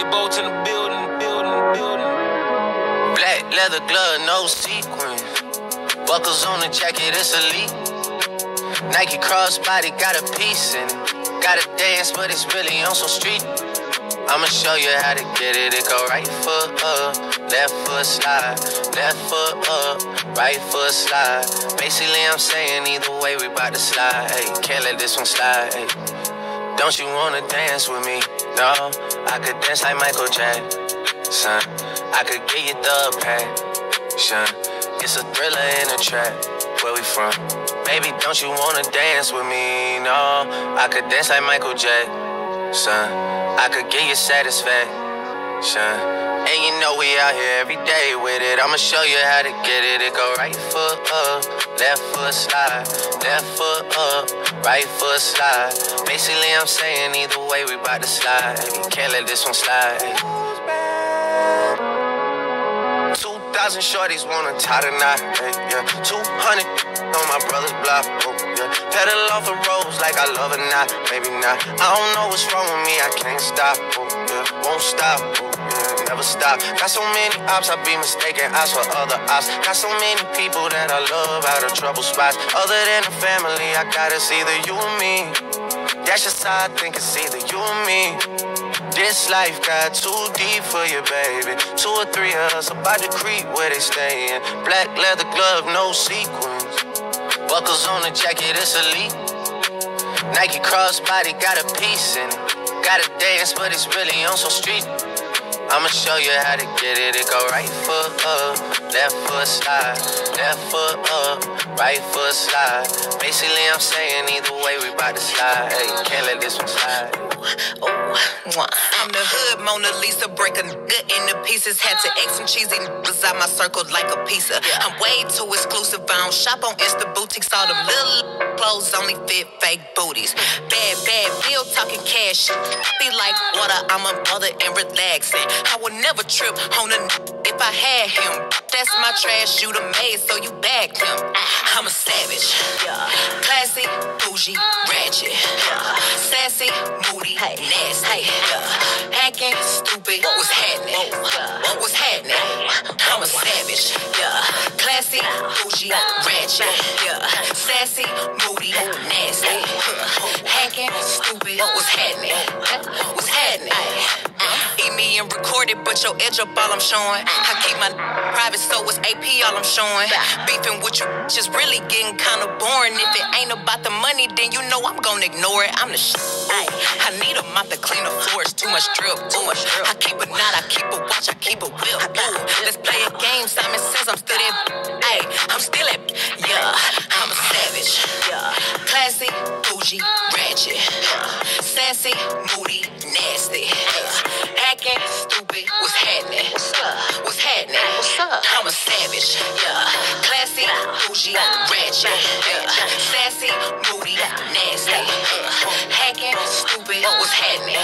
DJ Bolt in the building, building, building. Black leather glove, no sequins. Buckles on the jacket, it's elite. Nike crossbody got a piece in it. Gotta dance, but it's really on some street. I'ma show you how to get it. It go right foot up, left foot slide, left foot up, right foot slide. Basically, I'm saying either way, we bout to slide. Hey, can't let this one slide. Hey. Don't you wanna dance with me? No, I could dance like Michael Jackson. Son I could get you the passion. It's a thriller in a trap. Where we from? Baby, don't you wanna dance with me? No, I could dance like Michael Jackson. Son I could get you satisfaction. And you know we out here every day with it. I'ma show you how to get it. It go right foot up, left foot slide, left foot up, right foot slide. Basically, I'm saying either way we bout to slide. Can't let this one slide. 2,000 shorties wanna tie the knot, hey, yeah. 200 on my brother's block, oh, yeah. Pedal off the roads like I love it, not, maybe not. I don't know what's wrong with me, I can't stop, oh, yeah. Won't stop, oh. Never stop. Got so many ops, I be mistaken ops for other ops. Got so many people that I love out of trouble spots. Other than the family, I got it's either you or me. That's just how I think it's either you or me. This life got too deep for you, baby. Two or three of us about to creep where they stayin'. Black leather glove, no sequins. Buckles on the jacket, it's elite. Nike crossbody got a piece in it. Gotta dance, but it's really on some street. I'ma show you how to get it. It go right foot up, left foot slide, left foot up, right foot slide. Basically, I'm saying either way we bout to slide. Hey, can't let this one slide. I'm the hood Mona Lisa, break a nigga into pieces. Had to X some cheesy niggas out my circle like a pizza. I'm way too exclusive. I don't shop on Insta boutiques. All them little clothes only fit fake booties. Bad, bad bill talking cash. Be like water. I'm a mother and relaxing. I would never trip on a n- if I had him. That's my trash. You the maid, so you bagged him. I'm a savage. Classy, bougie, ratchet. Sassy, moody, nasty. Hacking, stupid. What was happening? What was happening? I'm a savage. Yeah. Classy, bougie, ratchet. Yeah. Sassy, moody, nasty. Hacking, stupid. What was happening? What's happening? Eat me and record it, but your edge up all I'm showing. I keep my private, so it's AP all I'm showing. Beefing with you just really getting kinda boring. If it ain't about the money, then you know I'm gonna ignore it. I'm the shit. I need a mop to clean the floors. Too much drip, too much drip. I keep a knot, I keep a watch, I keep a whip. Let's play a game. Simon says I'm still that. Hey, I'm still at. Yeah, I'm a savage. Yeah, classy, bougie, ratchet, sassy, moody, nasty. Hacking, stupid. What's happening? What's up? What's happening? What's up? I'm a savage. Yeah, classy, bougie, ratchet. Yeah, sassy, moody, nasty. Hacking, stupid. What's happening?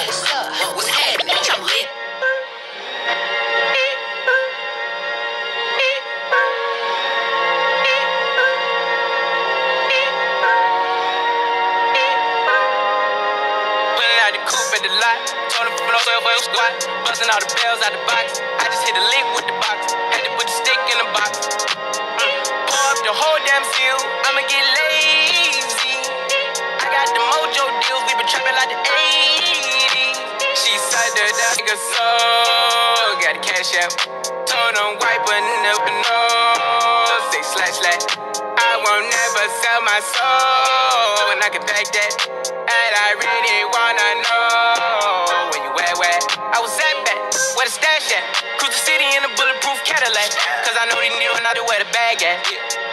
For your. Busting all the bells out the box. I just hit a lick with the box. Had to put the stick in the box. Mm. Pour up the whole damn seal. I'ma get lazy. I got the mojo deals. We been trapping like the 80s. She said that that nigga so. Got the cash out. Told him wipe but never know. Say slash slash. I won't never sell my soul. And I can back that. And I really wanna know the stash at? Cruise the city in a bulletproof Cadillac. Cause I know these niggas know where the bag at.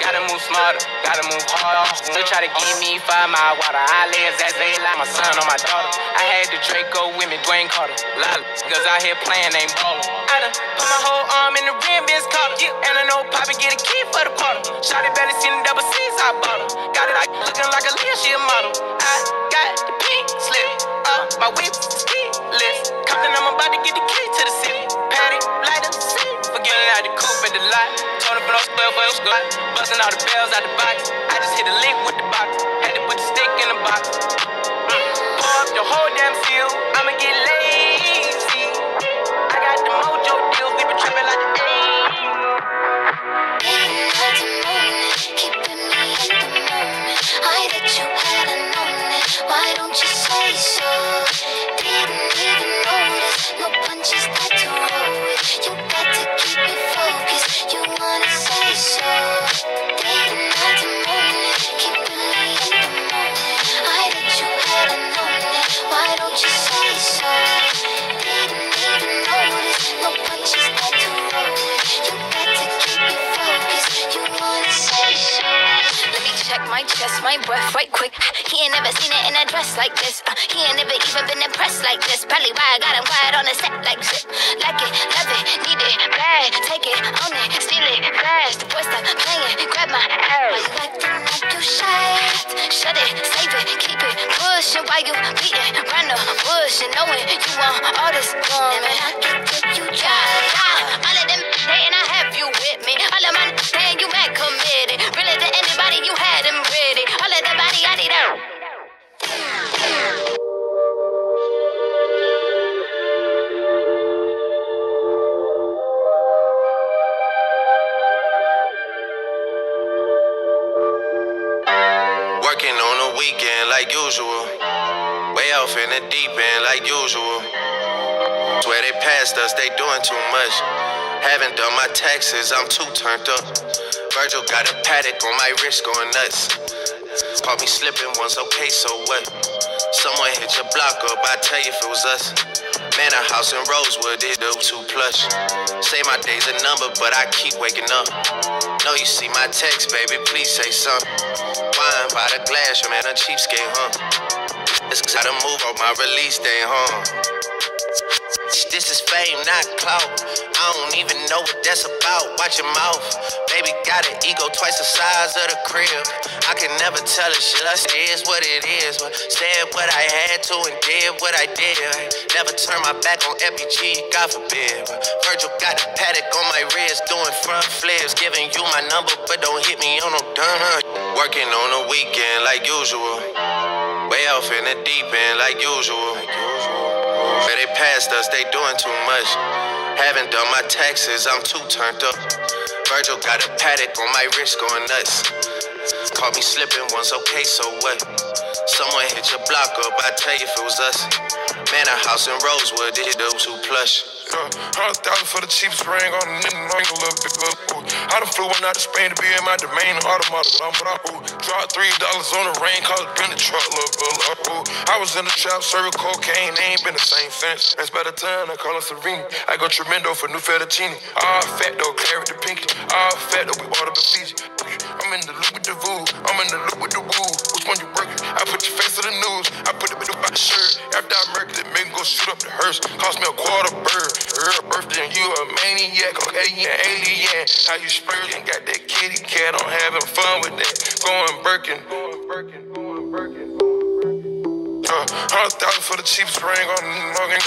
Gotta move smarter, gotta move harder. Still try to give me five mile water. I lay as they like my son or my daughter. I had the Draco with me, Dwayne Carter. Of niggas out here playing, ain't ballin'. I done put my whole arm in the rim, Ben's collar. And I know Poppy get a key for the quarter. Shotty barely seen the double C's, I bought her. Got it like looking like a Leah, she a model. I got the pink slip up, my whip list. Compton, I'm about to get the key to the city. Patty, light up, see. Forgetting out the coupe at the lot. Told him for no spell for. Busting all the bells out the box. I just hit a lick with the box. Had to put the stick in the box. Mm. Pour up the whole damn seal. I'ma get lazy. My breath right quick. He ain't never seen it in a dress like this. Uh, he ain't never even been impressed like this. Probably why I got him quiet on the set like zip. Like it, love it, need it, bad. Take it, own it, steal it, fast. The boy stop playing, grab my ass. Why you acting like you shy? Shut it, save it, keep it pushing while you beating around the bush and knowing you want all this woman. I get you dry. All of them dating, I have you with me. All of my saying you mad committed. Really to anybody, you had the deep end like usual. Swear they passed us, they doing too much. Haven't done my taxes, I'm too turned up. Virgil got a Patek on my wrist going nuts. Caught me slipping once, okay, so what? Someone hit your block up, I tell you if it was us. Man, a house in Rosewood, it do too plush. Say my day's a number, but I keep waking up. Know you see my text, baby, please say something. Wine by the glass, your man a cheapskate, huh? This gotta move on my release day, huh? This is fame, not clout. I don't even know what that's about. Watch your mouth. Baby got an ego twice the size of the crib. I can never tell a shit. I say it's what it is. But said what I had to and did what I did. Never turn my back on FBG, God forbid. Virgil got a Patek on my wrist, doing front flips. Giving you my number, but don't hit me on no dun. Working on the weekend like usual. Way off in the deep end like usual. Where they passed us, they doing too much. Haven't done my taxes, I'm too turned up. Virgil got a Patek on my wrist going nuts. Caught me slipping once, okay, so what? Someone hit your block up, I tell you if it was us. Man, a house in Rosewood, did it do too plush. Yeah, hundred thousand for the cheapest ring on the nigga, bit. But, ooh, I done flew one out to Spain to be in my domain, automata. But I'm, but I, ooh, dropped three dollars on the rain, cause it been a truck, little. Uh, ooh, I was in the trap, serving cocaine, they ain't been the same since. That's by the time I call her Serene. I go tremendo for new fettuccine. All fat though, claret the pinky. All fat though, we bought up in. I'm in the loop with the voo, I'm in the loop with the woo. Which one you working? I put your face in the news, I put it in the shirt. After I murked it, make go shoot up the hearse. Cost me a quarter bird. Her birthday, and you a maniac, okay, you an alien. How you splurging? Got that kitty cat, I'm having fun with that. Going Birkin. Going Birkin, going Birkin. Uh, hundred thousand for the cheapest ring on the a bit.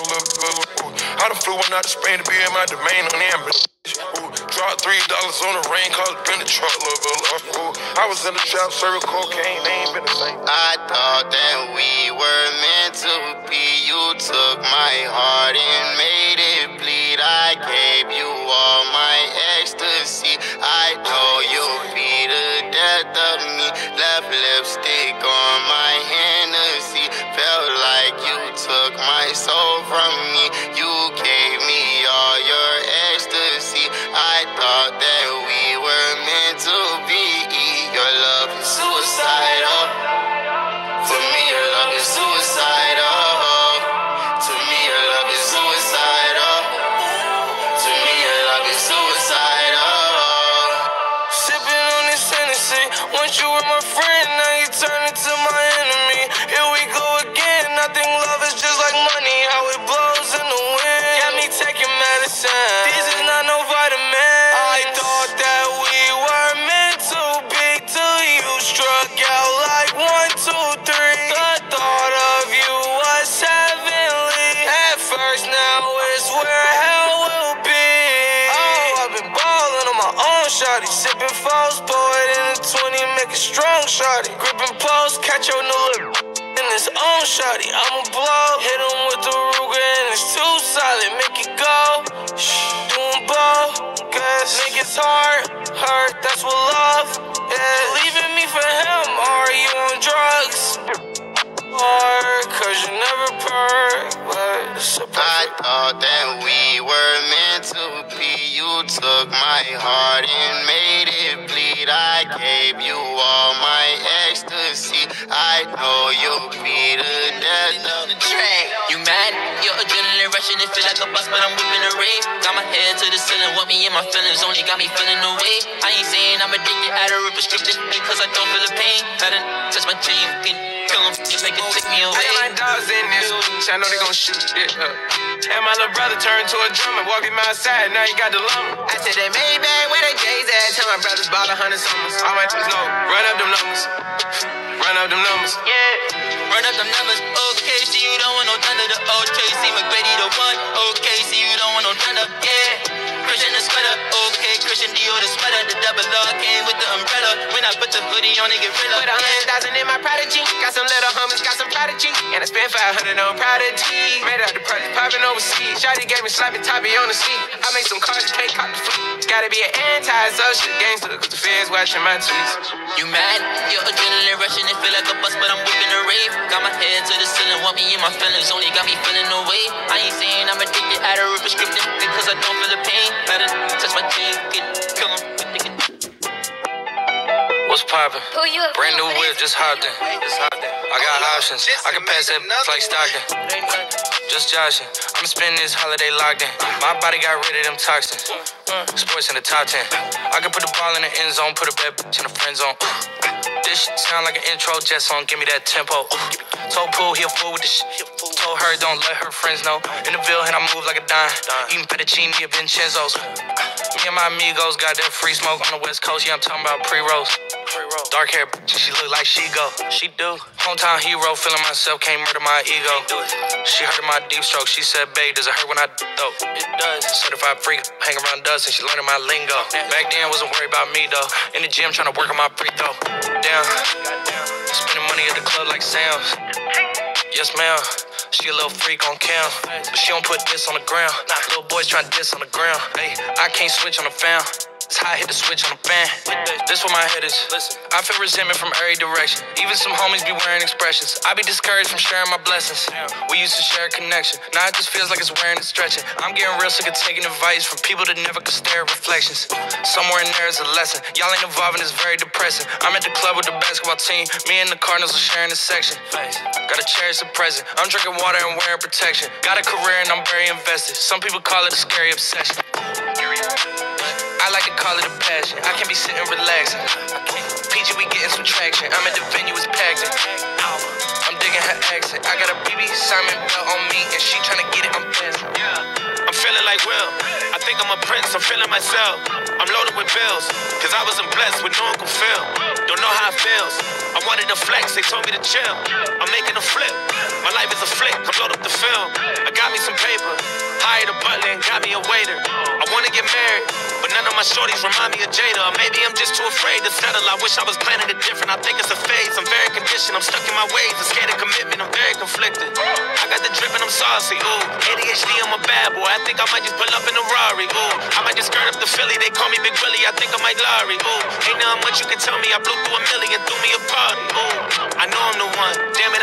Ooh, I done flew one out to Spain to be in my domain on the ambulance. Ooh, three dollars on the rain, been truck. Ooh, I was in the trap, serving cocaine, they ain't been the same. I thought that we were meant to be. You took my heart and made it bleed. I gave you all my ecstasy. I know you'll be the death of me. Left lipstick on make it shawty. Gripping post, catch your new little in his own shawty. I'ma blow, hit him with the Ruger, and it's too solid. Make it go, shh, doing both. Guess niggas heart hurt, that's what love is. Leaving me for him, are you on drugs? Or, cause you never a I thought that we were meant to be. You took my heart and made it bleed. I gave you adrenaline rushing, it feel like a bus, but I'm whipping a rave. Got my head to the ceiling, what me and my feelings only got me feeling away. I ain't saying I'm addicted, I don't rip restricted because I don't feel the pain. I done touch my chain, fucking kill them, just make it take me away. I got my dogs in this bitch, I know they gon' shoot it up. And my little brother turned to a drummer, walk him outside, now he got the lumber. I said that Maybach, where the J's at? Tell my brothers bought a hundred summers. All my teams know, run up them numbers. Run up them numbers. Yeah. Run up them numbers, okay, see you don't want no thunder, the OKC McGrady the one, okay, see you don't want no thunder, yeah. Christian the sweater, okay, Christian Dior the sweater, the double R came with the umbrella. When I put the hoodie on, it get realer. Put a hundred thousand in my prodigy, got some little homies, got some prodigy, and I spent five hundred on prodigy. Made out the project popping overseas. Shotty gave me sloppy toppy on the seat. I make some cars, can't cop the fleet. Gotta be an anti-social gangster, cause the feds watching my tweets. You mad? Your adrenaline rushing, it feel like a bus, but I'm whipping a rave. Got my head to the ceiling, want me in my feelings, only got me feeling away. I ain't saying I'm addicted, I don't prescriptive because I don't feel the pain. It touch my chain, get 'em. What's poppin'? Who you a Brand new whip, just hopped in. I got options. I can pass that like Stockton. Just joshing. I'm spending this holiday locked in. My body got rid of them toxins. Sports in the top 10. I can put the ball in the end zone, put a bad bitch in the friend zone. This shit sound like an intro jet song, give me that tempo. Told Pool he a fool with the shit. Told her don't let her friends know. In the Ville, and I move like a dime. Eating fettuccine at Vincenzo's. Me and my amigos got that free smoke on the West Coast. Yeah, I'm talking about pre-rolls. Dark hair, she look like she go. She do. Hometown hero, feeling myself, can't murder my ego. She heard my deep stroke. She said, babe, does it hurt when I dope? It does. Certified freak, hang around dust, and she learning my lingo. Back then, wasn't worried about me though. In the gym, trying to work on my free throw. Damn. Spending money at the club like Sam's. Yes, ma'am. She a little freak on cam, but she don't put this on the ground. Little boys trying to diss on the ground. Hey, I can't switch on the fan. I hit the switch on the fan. This where my head is. Listen, I feel resentment from every direction. Even some homies be wearing expressions. I be discouraged from sharing my blessings. We used to share a connection. Now it just feels like it's wearing and stretching. I'm getting real sick of taking advice from people that never could stare at reflections. Somewhere in there is a lesson. Y'all ain't involved and it's very depressing. I'm at the club with the basketball team. Me and the Cardinals are sharing a section. Gotta cherish the present. I'm drinking water and wearing protection. Got a career and I'm very invested. Some people call it a scary obsession. I like to call it a passion. I can be sitting relaxing. PG, we getting some traction. I'm at the venue, it's packed. I'm digging her accent. I got a BB Simon belt on me, and she tryna get it. I'm passing. I'm feeling like Will. Think I'm a prince, I'm feeling myself. I'm loaded with bills, cause I wasn't blessed with no Uncle Phil. Don't know how it feels. I wanted to flex, they told me to chill. I'm making a flip. My life is a flick, I'm load up the film. I got me some paper, hired a butler and got me a waiter. I wanna get married, but none of my shorties remind me of Jada. Maybe I'm just too afraid to settle. I wish I was planning it different. I think it's a phase. I'm very conditioned. I'm stuck in my ways. I'm scared of commitment. I'm very conflicted. I got the drip and I'm saucy. Ooh, ADHD, I'm a bad boy. I think I might just pull up in a Rari. Ooh, I might just skirt up the Philly. They call me Big Willie. I think I might Larry. Ooh, ain't nothing much you can tell me. I blew through a million, threw me a party.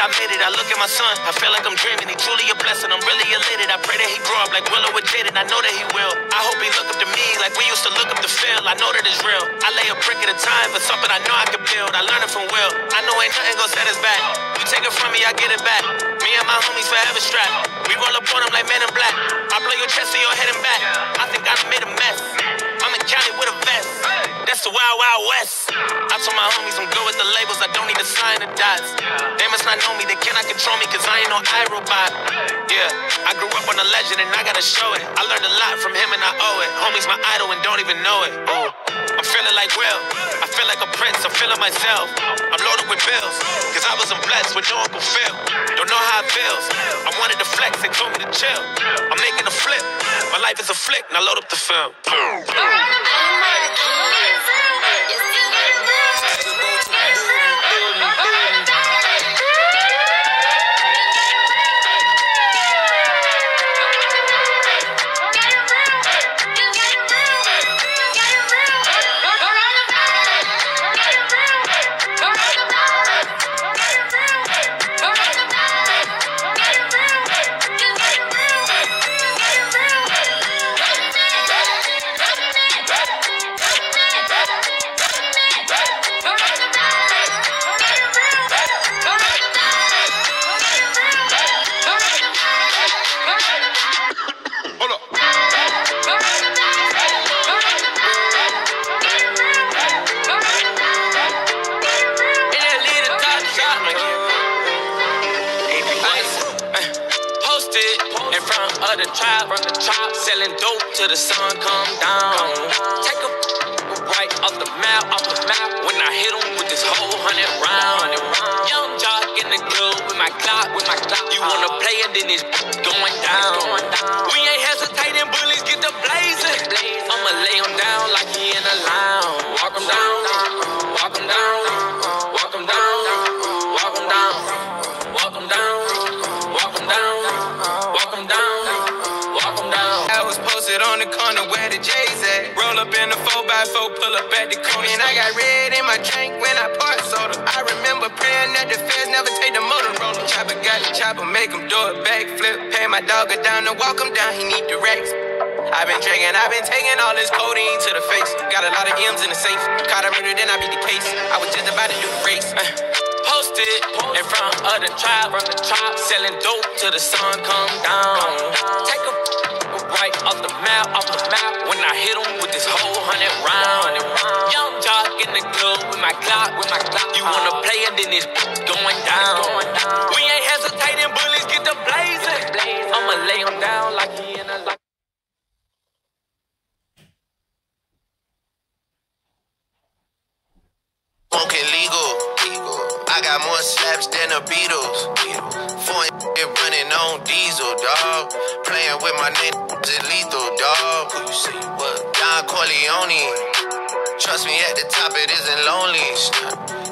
I made it. I look at my son. I feel like I'm dreaming. He truly a blessing. I'm really elated. I pray that he grow up like Willow with Jaden. I know that he will. I hope he look up to me like we used to look up to Phil. I know that it's real. I lay a brick at a time for something I know I can build. I learned it from Will. I know ain't nothing gonna set us back. You take it from me, I get it back. Me and my homies forever strapped. We roll up on them like men in black. I blow your chest to your head and back. I think I made a mess. I'm in Cali with a vest. That's the Wild Wild West. I told my homies I'm good with the labels. I don't need to sign the dots. They must not know me. They cannot control me because I ain't no iRobot. Yeah, I grew up on a legend and I gotta show it. I learned a lot from him and I owe it. Homie's my idol and don't even know it. Ooh. I'm feeling like Will. I feel like a prince. I'm feeling myself. I'm loaded with bills. Cause I wasn't blessed with no Uncle Phil. Don't know how it feels. I wanted to flex. They told me to chill. I'm making a flip. My life is a flick. Now load up the film. Get till the sun come down. Take a right off the map, off the map. When I hit him with this whole hundred round. Young jock in the club with my clock, with my clock. You wanna play and then it's the 4x4, pull up at the corner. And I got red in my drink when I part soda. I remember praying that the feds never take the Motorola. Chopper got the chopper, make him do a backflip. Pay my dog a down to walk him down, he need the racks. I've been drinking, I've been taking all this codeine to the face. Got a lot of M's in the safe. Caught a murder, then I beat the case. I was just about to do the race. Uh, posted in front of the tribe, from the tribe, selling dope till the sun come down. Take a right off the map, off the map. When I hit him with this whole hundred round. Young jock in the club with my clock, with my clock. You wanna play and then it's going down. We ain't hesitating, bullies get the blazing. I'ma lay him down like he in a like. Smoking legal. I got more slaps than the Beatles. Four running on diesel, dog. Playing with my niggas is lethal, dog. Who you see? What? Don Corleone. Trust me, at the top it isn't lonely.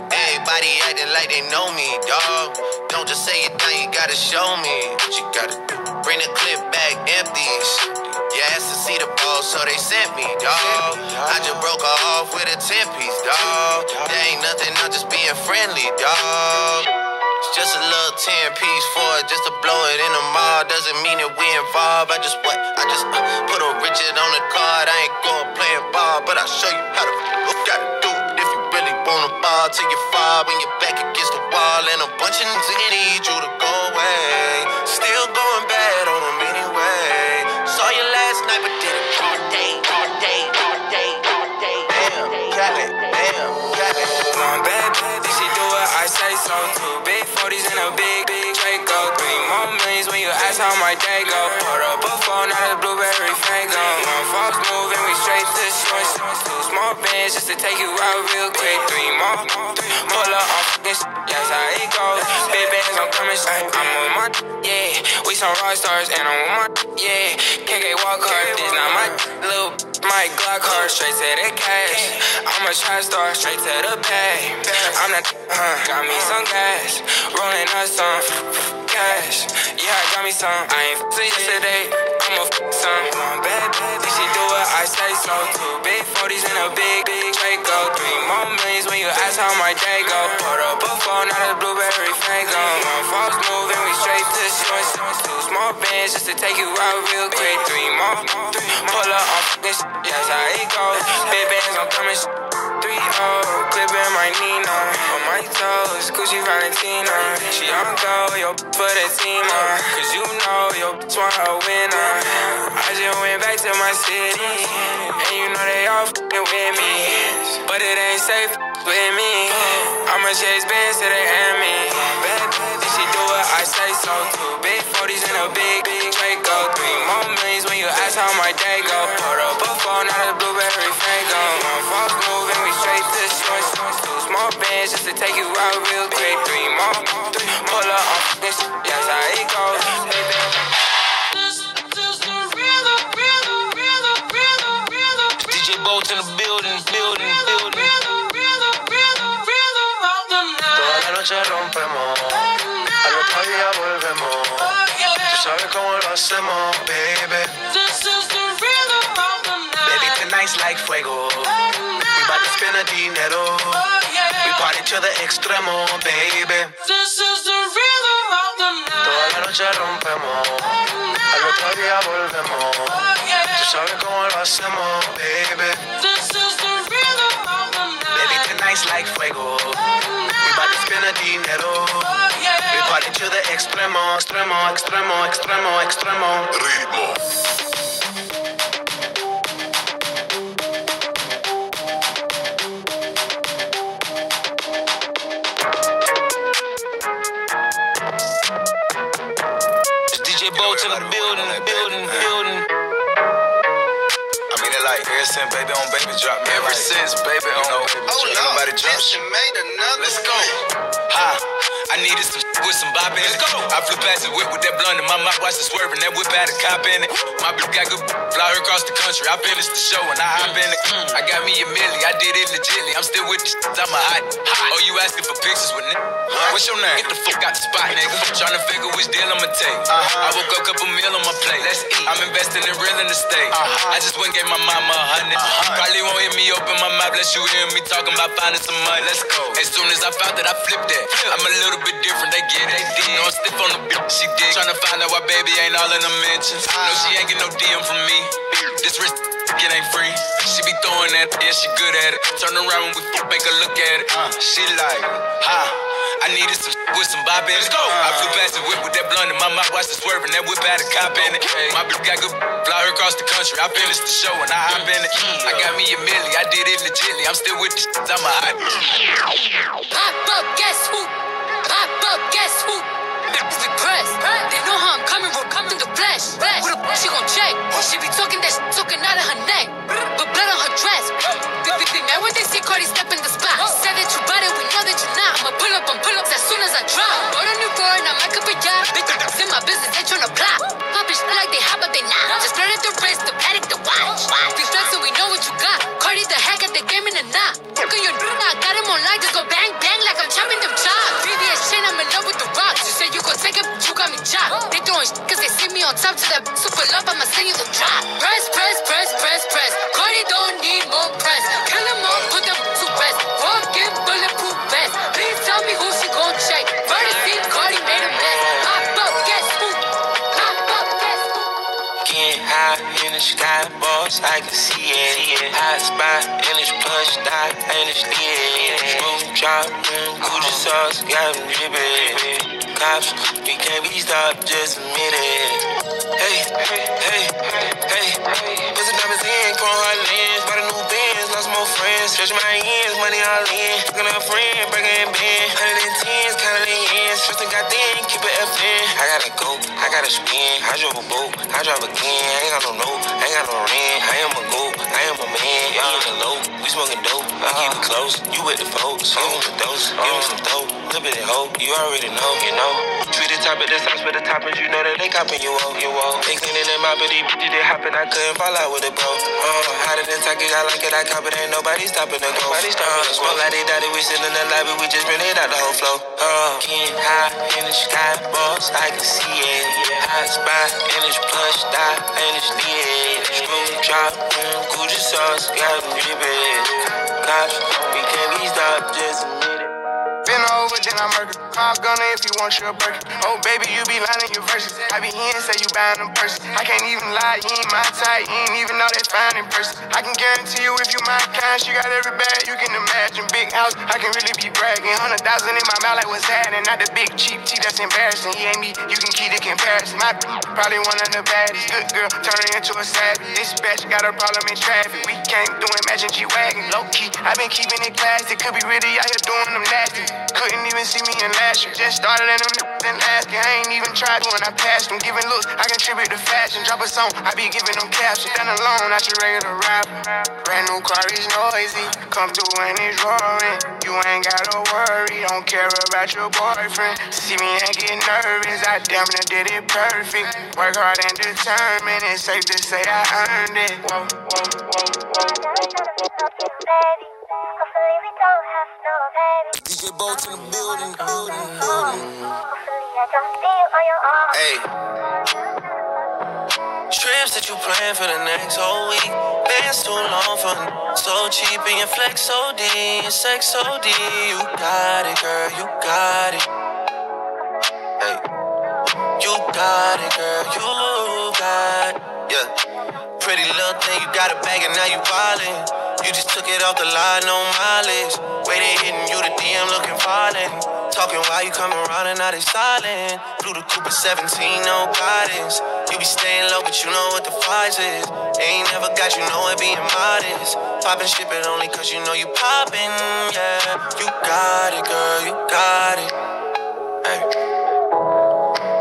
Everybody acting like they know me, dog. Don't just say it now, you gotta show me. What you gotta do? Bring the clip back empty. You asked to see the ball, so they sent me, dog. I just broke off with a 10 piece, dog. There ain't nothing, I'm just being friendly, dog. It's just a little 10 piece for it, just to blow it in the mall. Doesn't mean that we involved. I just what? I just uh, put a Richard on the card. I ain't going playing ball, but I'll show you how to f- gotta do it if you really wanna ball till you fall when you're back against the wall. And a bunch of niggas need you to go away. Bands just to take you out real quick. Three more, pull up on shit. That's how it goes. Big bands, I'm coming. I'm on my, yeah. We some rock stars and I'm on my, yeah. KK walk hard, this not my little. My Glock hard, straight to the cash. I'm a trap star, straight to the bag. I'm that, huh? Got me some gas, rolling up some cash. Yeah, I got me some. I ain't f yesterday, I'ma f bad bitch, she do what I say so. Two big 40s and a big, big Draco. Three more millions when you ask how my day go. Put up a phone, not a blueberry fango. My folks moving, we straight to shorts. Small bands just to take you out real quick. Three more, pull up on this. That's how it goes. Big bands, I'm coming. Three oh, clipping my Nina on my toes, Gucci Valentina. She on go, yo, for the team, uh, cause you know yo, want a winner. I just went back to my city, and you know they all fing with me, but it ain't safe with me. I'ma chase bands to the enemy. Bad so. Two big 40s and a big, big Draco. Three more millions when you ask how my day go. Put up a phone, not a blueberry fango. My folks moving, we straight to the shorts. Two small bands just to take you out real quick. Three more, pull up on this. That's how it goes. Baby. DJ Bolt in the building, building, building. Toda la noche rompemos, sabes cómo lo hacemos, baby. Baby, tonight's like fuego. We bout to spend a dinero. We party to the extremo, baby. This is the real Toda la noche rompemos, al otro día volvemos. Tú sabes cómo lo hacemos, baby. Baby, tonight's like fuego. We bout to spend a dinero. We party to the extremo, extremo, extremo, extremo, extremo. Ritmo. Baby on baby drop. Man, Ever like, since baby you on know, baby oh, ain't drop. nobody drop She made another Let's go. Ha. I needed some with some bop in it. I flew past the whip with that blunt in my mouth, watched it swerving. That whip had a cop in it. My bitch got good fly across the country. I finished the show and I hop in it. I got me a milli, I did it legitly. I'm still with the shit, I'm a hot. Oh, you asking for pictures with nigga? What's your name? Get the fuck out the spot, nigga. Tryna figure which deal I'ma take. Uh-huh. I woke up, couple meal on my plate. Let's eat. I'm investing in real estate. Uh-huh. I just went and gave my mama a 100 uh-huh. Probably won't hear me open my mouth, let you hear me talking about finding some money. Let's go. As soon as I found that, I flipped that. I'm a little bit different, they get it. No, I'm stiff on the bitch, she dig. Tryna find out why baby ain't all in the mentions. No, she ain't get no DM from me. This wrist, it ain't free. She be throwing that, yeah, she good at it. Turn around when we f- make her look at it. Uh, she like, ha. I needed some with some bop in it. Let's go. I flew past the whip with that blunt in my mouth, watched it swerving. That whip had a cop in it. My bitch got good fly her across the country. I finished the show and I hop in it. I got me a milli, I did it legitly. I'm still with the shit, I'm a hot. Pop up, guess who? Pop up, guess who? It's the press. They know how I'm coming, we're coming the flesh. Who the f- she gon' check? She be talking that shit talking out of her neck. But blood on her dress. They be they mad when they see Cardi step in the spot. Said that you bought it, we know that you not. I'ma pull up on pull ups as soon as I drop. Bought a new car and I might up a yacht. Bitch, it's in my business, they tryna. Poppin' shit like they hot, but they not. Just flirted the wrist, the Patek, the watch. We flexin', we know what you got. Cardi the hack at the game in the knot. Look at your I got him online, just go chopped. They throwing shit cause they see me on top to that super love, I'ma send you the drop. Press, press, press, press, press. Cardi don't need more press. Kill them all, put them to rest. Walk in bulletproof vest. Please tell me who she gon' check. Murder scene, Cardi made a mess. Pop up, guess who? Pop up, guess who? Getting high in the sky, boss, I can see it. Hot spot in this plush dot, and it's lit. Smooth drop, Gucci sauce, got me drippin'. Cops, we can't be stopped, just admit it. Hey, hey, hey, hey. Put some diamonds in, chrome hard lens. Bought a new Benz, lost more friends. Stretch my ends, money all in. Looking at a friend, breaking in and tens, counting the ends. Trusting God then, go, I gotta spin. I drive a boat, I drive again. I ain't got no note, I ain't got no rent. I am a goat, I am a man. Y'all in the low, we smoking dope. We keep it close, you with the folks. Give 'em the dose, give 'em some dope. Little bit of hope, you already know, you know. Treat the top of the sauce for the top toppers, you know that they copping you off, you off. They cleaning them out, but these bitches they hopping, I couldn't fall out with it, bro. Uh, hotter than Taki, I like it, I cop it, ain't nobody stopping the go. Nobody stopping uh, smoke like they daddy, we sit in the lobby, we just bring it out the whole flow. Uh, getting high in the sky, boss, I can see it. Hot spot in this plush dot, and it's lit. Smooth drop, mm, Gucci sauce, got me drippin'. Cops, we can't be stopped, just. Been over, then I murder. Call gunner if you want your burger. Oh, baby, you be lying your verses. I be hearing say you buying them purses. I can't even lie, you ain't my type. You ain't even know that fine in person. I can guarantee you if you my kind, she got every bag you can imagine. Big house, I can really be bragging. Hundred thousand in my mouth, like what's happening? Not the big cheap tea that's embarrassing. He ain't me, you can keep the comparison. My probably one of the baddest. Good girl, turning into a savage. This bitch got a problem in traffic. We can't do imagine G wagon. Low key, I been keeping it classy. Could be really out here doing them nasty. Couldn't even see me in last year. Just started in them last year. I ain't even tried when I passed them. Giving looks, I contribute to fashion. Drop a song, I be giving them captions. Stand alone, not your regular rapper. Brand new car is noisy. Come through and it's roaring. You ain't gotta worry, don't care about your boyfriend. See me and get nervous, I damn near did it perfect. Work hard and determined, it's safe to say I earned it. Whoa, whoa, whoa, whoa. Hopefully we don't have no baby. DJ Bolts in the building, building, building. Hopefully I don't see on your own. Hey. Trips that you plan for the next whole week. Bands too long for so cheap and your flex OD, your sex OD. You got it, girl, you got it. Hey. You got it, girl, you got it. Yeah. Pretty little thing, you got a bag and now you wildin'. You just took it off the line, no mileage. Waiting, hitting you the DM looking violent. Talking while you coming around and now they silent. Blue the Cooper 17, no guidance. You be staying low, but you know what the price is. Ain't never got you know it being modest. Poppin' shit, but only cause you know you poppin', yeah. You got it, girl, you got it. Hey.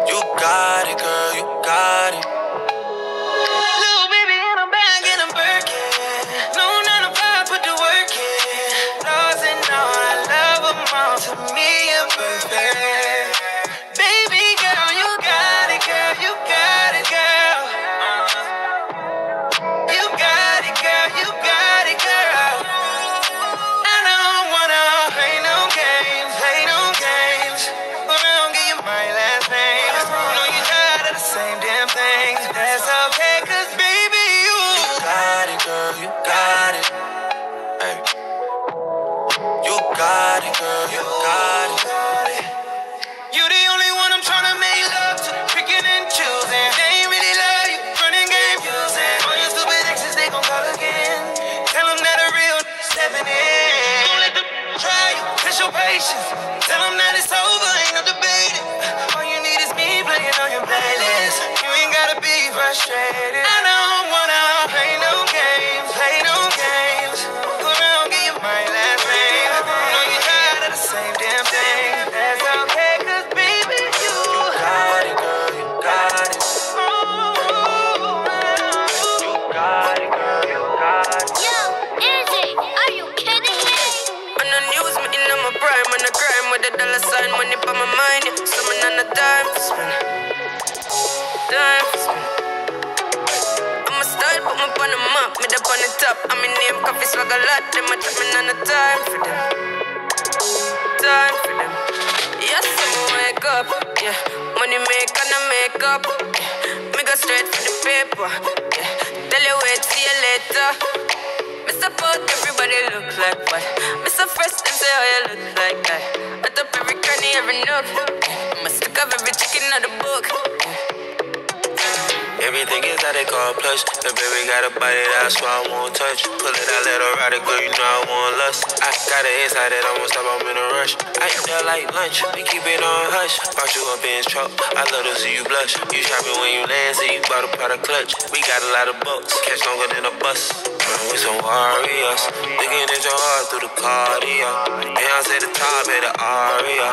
You got it, girl, you got it. Got it, girl, you got it. You the only one I'm tryna make love to, picking and choosing. They ain't really love you, running game using. All your stupid exes, they gon' call again. Tell them that a real stepping in. Don't let them try you, test your patience. My mind. Yeah. Summon on the dime spend. Dime spend. I'm a style, put me on the map, me up on the top. I'm in name, coffee swag a lot, them a me on the time for them. Time for them. Yes, I'm wake up, yeah. Money make and I make up. Yeah. Me go straight for the paper, yeah. Tell you wait, see you later. Me support everybody look like what? Me so first them say how you look like. I top every cranny, every nook. Me mm. stick up every chicken out the book. Mm. Everything is how they call plush. The baby got a body that's why I won't touch. Pull it out, let her ride it, girl, you know I want lust. I got it inside that I won't stop, I'm in a rush. I eat like lunch, we keep it on hush. Brought you up in truck, I love to see you blush. You shopping when you land, see you bought a of clutch. We got a lot of boats, catch longer than a bus. With some warriors, digging at your heart through the cardio. Beyonce the top of the aria.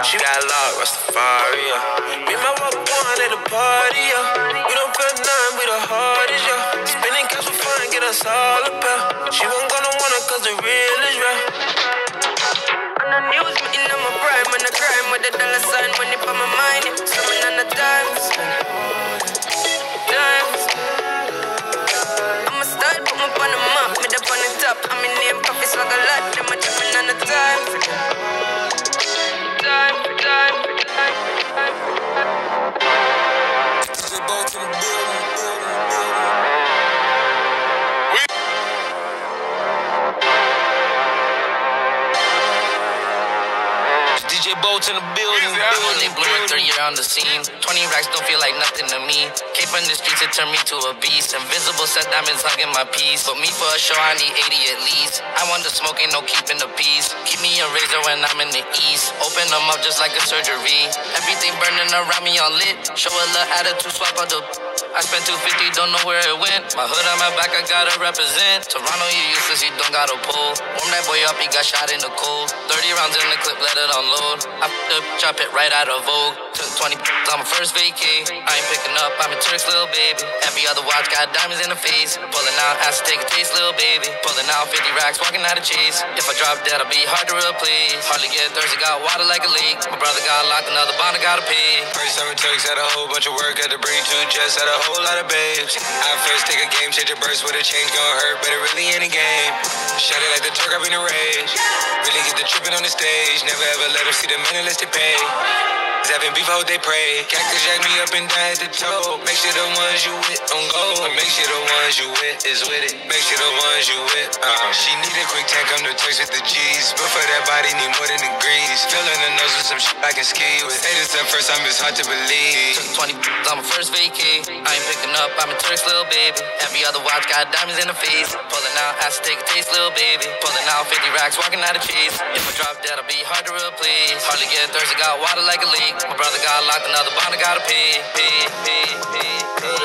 She got love, Rastafaria. Me and my walk one at the party, yeah. We don't feel nothing, we the hardest, yeah. Spinning cash for fun, get us all a pair. She won't gonna want it cause the real is real. On the news, me in my prime, on the crime with a dollar sign, money for my mind. Summon on the dime top. I'm in name, coffee swag a lot, them a me on the time. Time, time, time, time. DJ Boats in the building. Only my third year on the scene. 20 racks don't feel like nothing to me. Came from the streets, it turned me to a beast. Invisible set diamonds hugging my piece. But me for a show, I need 80 at least. I want the smoke, ain't no keeping the peace. Keep me a razor when I'm in the east. Open them up just like a surgery. Everything burning around me on lit. Show a little attitude, swap out the. I spent 250, don't know where it went. My hood on my back, I gotta represent. Toronto, you useless, you don't gotta pull. Warm that boy up, he got shot in the cold. 30 rounds in the clip, let it unload. I up, chop it right out of Vogue. Took 20 on my first vacay. I ain't picking up, I'm a Turk's little baby. Every other watch got diamonds in the face. Pulling out, asked to take a taste, little baby. Pulling out 50 racks, walking out of chase. If I drop dead, I'll be hard to replace. Hardly get thirsty, got water like a leak. My brother got locked, another bond, I gotta pay. First time it takes had a whole bunch of work, had to bring two jets, had a whole lot of babes. I first take a game, change a burst with a change, gon' hurt, but it really ain't a game. Shut it like the Turk, I'm in a rage. Really get the tripping on the stage, never ever let them see the men unless they pay. Having beef, they pray. Cactus jack me up and down at the toe. Make sure the ones you with don't go. Make sure the ones you with is with it. Make sure the ones you with. Uh, she need a quick tank, I'm the text with the G's. But for that body, need more than degrees. Filling the nose with some shit I can ski with. Hey, this the first time it's hard to believe. Took 20 on my first vacay. I ain't picking up, I'm a Turk's little baby. Every other watch got diamonds in the face. Pulling out, asked to take a taste, little baby. Pulling out 50 racks, walking out of chase. If I drop dead, I'll be hard to replace. Hardly get thirsty, got water like a leak. My brother got locked, another bond, I gotta pay. Pay, pay, pay, pay.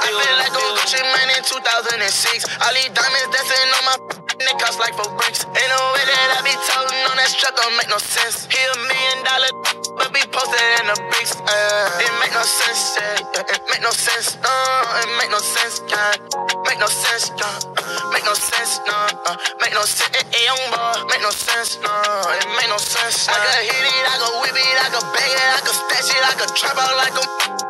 I feel like I'm Gucci Mane in 2006. All these diamonds dancing on my they cost like four bricks. Ain't no way that I be toting on that truck, don't make no sense. He a million dollar, but be posted in the bricks. Uh, it make no sense, yeah. It make no sense, no. It make no sense, yeah. Make no sense, yeah. Make no sense, no. Uh, make no sense, eh, eh, young boy. Make no sense, no. It make no sense. I can hit it, I can whip it, I can bang it, I can stash it, I can trap out like a.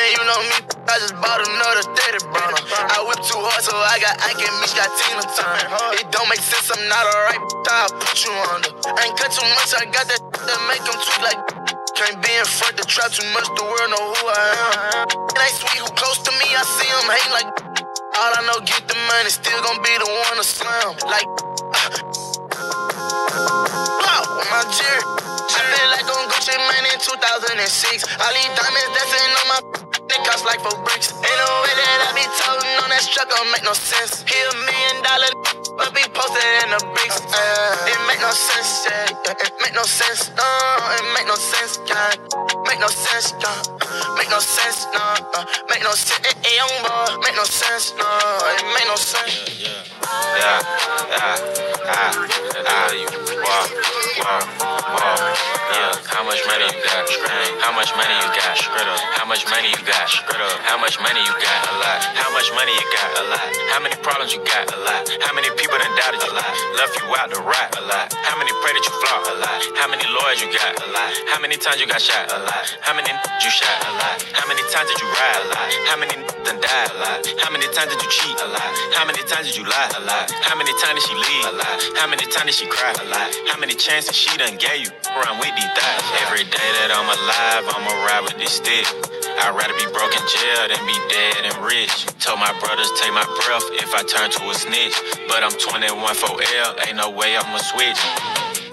And you know me, I just bought another 30 burner. I whip too hard, so I got Ike and Mitch got Tina time. It don't make sense, I'm not alright, I'll put you under. I ain't cut too much, I got that that make them tweet like. Can't be in front the trap too much, the world know who I am. It ain't sweet, who close to me, I see him hate like. All I know, get the money, still gon' be the one to slam. Like, uh, blow on my jerk. I feel like I'm Gucci Mane in 2006. All these diamonds in on my they cost like four bricks. Ain't no way that I be toting on that truck, don't make no sense. He a million dollar, but be posted in the bricks. Uh, it make no sense, yeah. It make no sense, no. It make no sense, yeah. Make no sense, yeah. Make no sense, nah. Uh, make no sense, eh, eh, young boy. Make no sense, nah. It make no sense. Yeah, yeah, ah, ah, you. Yeah, how much money you got? How much money you got? How much money you got? How much money you got? A lot. How much money you got? A lot. How many problems you got? A lot. How many people done doubted you? A lot. Left you out to rot? A lot. How many pray that you flop? A lot. How many lawyers you got? A lot. How many times you got shot? A lot. How many you shot? A lot. How many times did you ride? A lot. How many done died? A lot. How many times did you cheat? A lot. How many times did you lie? A lot. How many times did she leave? A lot. How many times did she cry? A lot. How many chances she done gave you? Around with these thighs. Every day that I'm alive, I'ma ride with this stick. I'd rather be broke in jail than be dead and rich. Told my brothers take my breath if I turn to a snitch. But I'm 21 for L, ain't no way I'ma switch.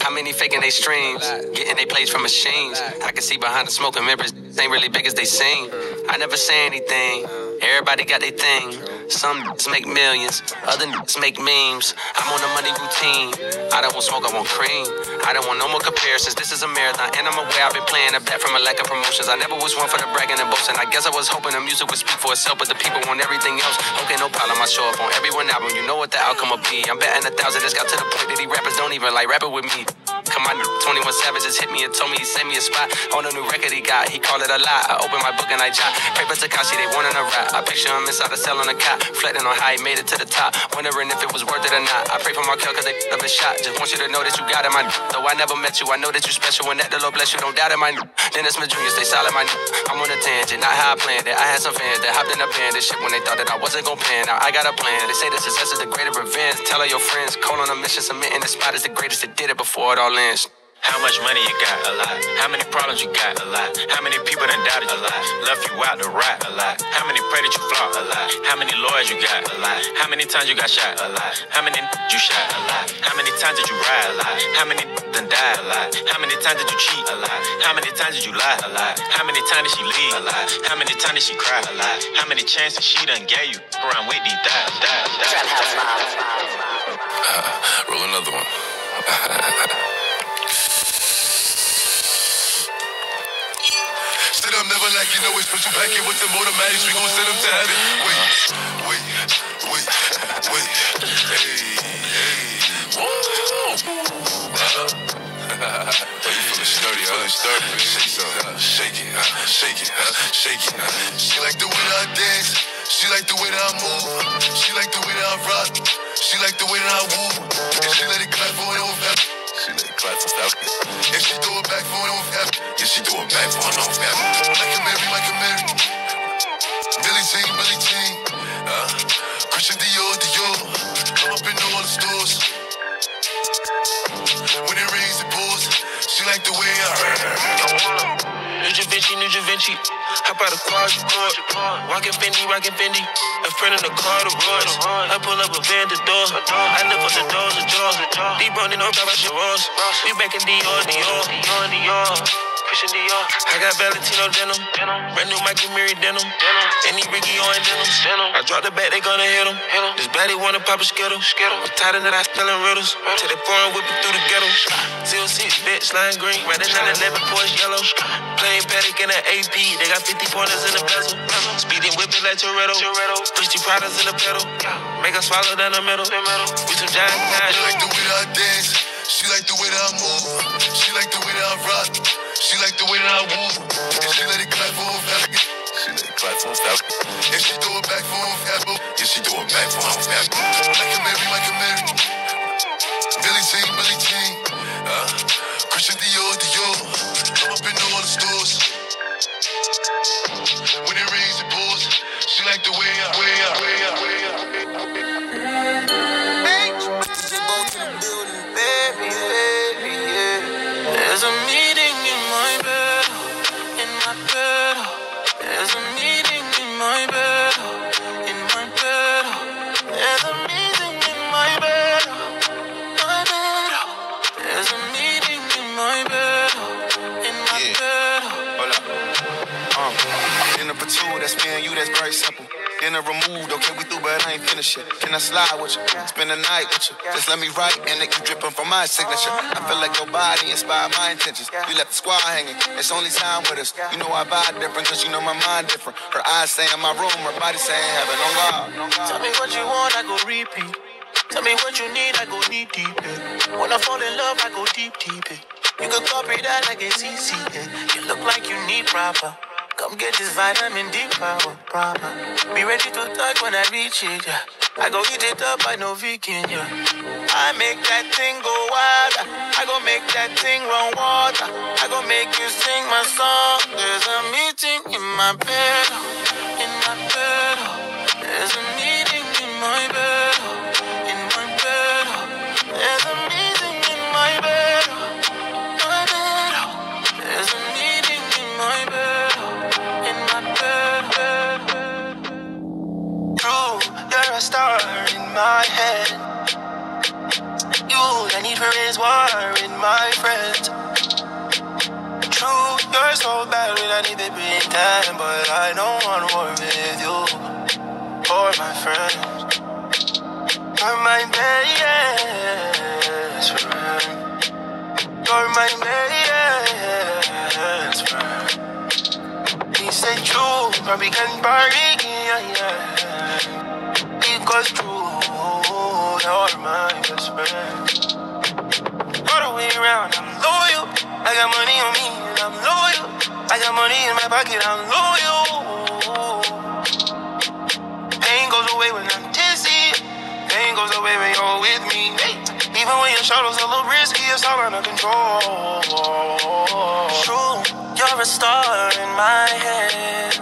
How many faking they streams? Getting they plays from machines. I can see behind the smoke and members ain't really big as they seem. I never say anything. Everybody got their thing. Some niggas make millions, other niggas make memes. I'm on a money routine. I don't want smoke, I want cream. I don't want no more comparisons. This is a marathon, and I'm aware I've been playing a bet from a lack of promotions. I never was one for the bragging and boasting. I guess I was hoping the music would speak for itself, but the people want everything else. Okay, no problem. I show up on every one album. You know what the outcome will be. I'm betting a thousand. It's got to the point that these rappers don't even like rapping with me. Come on, 21 Savage just hit me and told me he sent me a spot on a new record he got. He called it a lie. I opened my book and I jot. Paper Tekashi, they wanting a rap. I picture him inside a cell on a cot, reflecting on how he made it to the top. Wondering if it was worth it or not. I pray for Markelle cause they up a shot. Just want you to know that you got it, my Though I never met you, I know that you special. When that the Lord bless you, don't doubt it, my Dennis Smith Jr., stay solid, my I'm on a tangent, not how I planned it. I had some fans that hopped in a band. This shit when they thought that I wasn't gonna pan. Now I got a plan. They say the success is the greater revenge. Tell all your friends, call on a mission, submitting the spot is the greatest that did it before it all ends. How much money you got? A lot. How many problems you got? A lot. How many people done doubted? A lot. Left you out to rot? A lot. How many pray that you flop? A lot. How many lawyers you got? A lot. How many times you got shot? A lot. How many you shot? A lot. How many times did you ride? A lot. How many done died? A lot. How many times did you cheat? A lot. How many times did you lie? A lot. How many times did she leave? A lot. How many times did she cry? A lot. How many chances she done gave you? Around with these thighs, thighs, thighs. Roll another one. I'm never like you know it's special packet with the automatics. We gon' send them to. Wait, wait, wait, wait. Hey, hey. Uh-huh. you feeling sturdy? Sturdy, man. Shake it, shake it, shake it, shake it. She like the way that I dance. She like the way that I move. She like the way that I rock. She like the way that I woo. And she let it clap it over. She it clap for that. And she throw it back for it over. Yeah, she throw it back for it over. Like a Mary, like a Mary. Billie Jean, Billie Jean. Uh, Christian Dior, Dior. Come up in all the stores. When it rains, it pours. She like the way I. New Da Vinci, New Da Vinci. Hop out you car. Walking Fendi, rocking Fendi. A friend in the car, the Royce. I pull up a van, the door. I lift up the doors, the jaws. Deep running on top of your walls. We back in Dior, Dior, Dior, Dior. Christian Dior. I got Valentino denim. Brand new Michael Mary denim. Any Ricky on denim. I drop the bat, they gonna hit him. This baddie wanna pop a skittle. I'm tired of that I spelling riddles. Till the foreign whipping through the ghetto. Zero six bitch, line green. Riding 911 Porsche yellow. Playing Patek in an AP. They got 50 pointers in the bezel. Speeding whipping like Toretto. Push the products in the pedal. Make her swallow down the middle. We some giant guys. She like the way that I dance. She like the way that I move. She like the way that I rock. She way that I woo. And she let it clap for her family. She let it clap for her family. And she throw it back for her family. Yeah, she throw it back for her family. Like a Mary, like a Mary. Billie Jean, Billie Jean. Uh, Christian Dior, Dior. Come up in all the stores. When it rains, it pours. She like the way I, way I, way I, way I. There's Dinner removed, okay, we through, but I ain't finished yet. Can I slide with you? Spend the night with you. Just let me write and it keep dripping from my signature. I feel like your body inspired my intentions. You left the squad hanging, it's only time with us. You know I vibe different, cause you know my mind different. Her eyes say in my room, her body saying heaven on God. Tell me what you want, I go repeat. Tell me what you need, I go deep, deep. Yeah. When I fall in love, I go deep, deep. Yeah. You can copy that like it's easy. Yeah. You look like you need proper. Come get this vitamin D power, proper. Be ready to touch when I reach it, yeah. I go eat it up, I know vegan, yeah. I make that thing go wild. I go make that thing run water. I go make you sing my song. There's a meeting in my bed, in my bed. There's a meeting in my bed, head. You, I need for is war in my friends. True, you're so bad when I need to be time, but I don't want war with you or my friends. You're my best friend. You're my best friend. He said true, but we can party, yeah, yeah. Because true, you're my best friend. All the way around, I'm loyal. I got money on me, and I'm loyal. I got money in my pocket, I'm loyal. Pain goes away when I'm dizzy. Pain goes away when you're with me. Even when your shadows a little risky, it's all under control. True, you're a star in my head.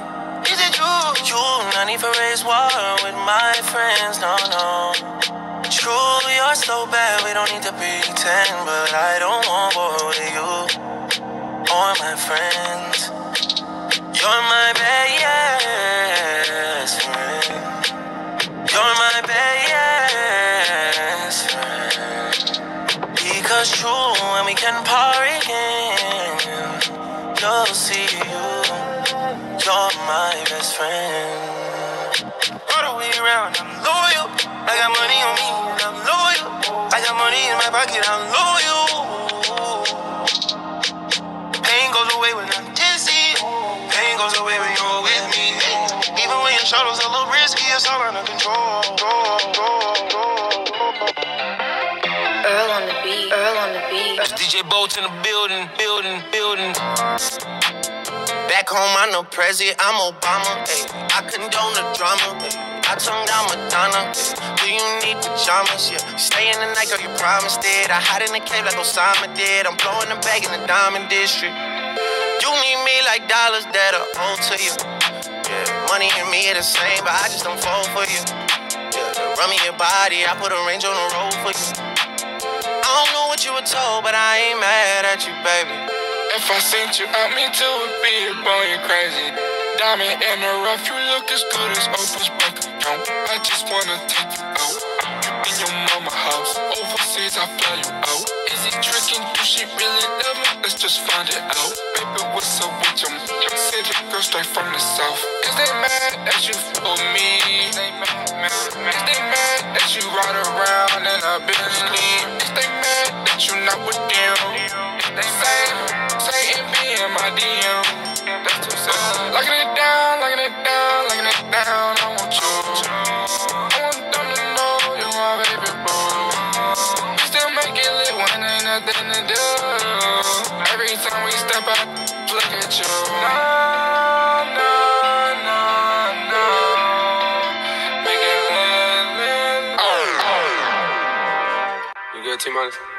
Is it true? You, not need for raise war with my friends, no, no. True, you're so bad, we don't need to pretend, but I don't want war with you or my friends. You're my best friend. You're my best friend. Because true, when we can party again, you'll see you. You're my best friend. All the way around, I'm loyal. I got money on me, I'm loyal. I got money in my pocket, I'm loyal. Pain goes away when I'm dizzy. Pain goes away when you're with me. Even when your shadows a little risky, it's all under control. Earl on the beat. Earl on the beat. DJ Bolt in the building, building, building. Back home, I'm no president, I'm Obama. Ay. I condone the drama. Ay. I tongue down Madonna. Ay. Do you need pajamas? Yeah. Stay in the night, girl, you promised it. I hide in the cave like Osama did. I'm blowing the bag in the diamond district. You need me like dollars that are owed to you. Yeah. Money and me are the same, but I just don't fall for you. Yeah. Run me your body, I put a range on the road for you. I don't know what you were told, but I ain't mad at you, baby. If I sent you out, me too would be a you crazy. Diamond in the rough, you look as good as Oprah's bank. I just wanna take you out. You in your mama house. Overseas, I fly you out. Is it tricking? Do she really love me? Let's just find it out. Baby, what's up with your City girl straight from the south? Is they mad that you for me? Is they mad, mad that you ride around in a Bentley? Is they mad that you not with them? They? My DM. That's too sad. Locking it down, locking it down, locking it down. I want you. I want them to know you're my baby still make it lit when ain't nothing to do. Every time we step out, look at you. No, no, no, no. Make it lit, lit. You good, T-Minus?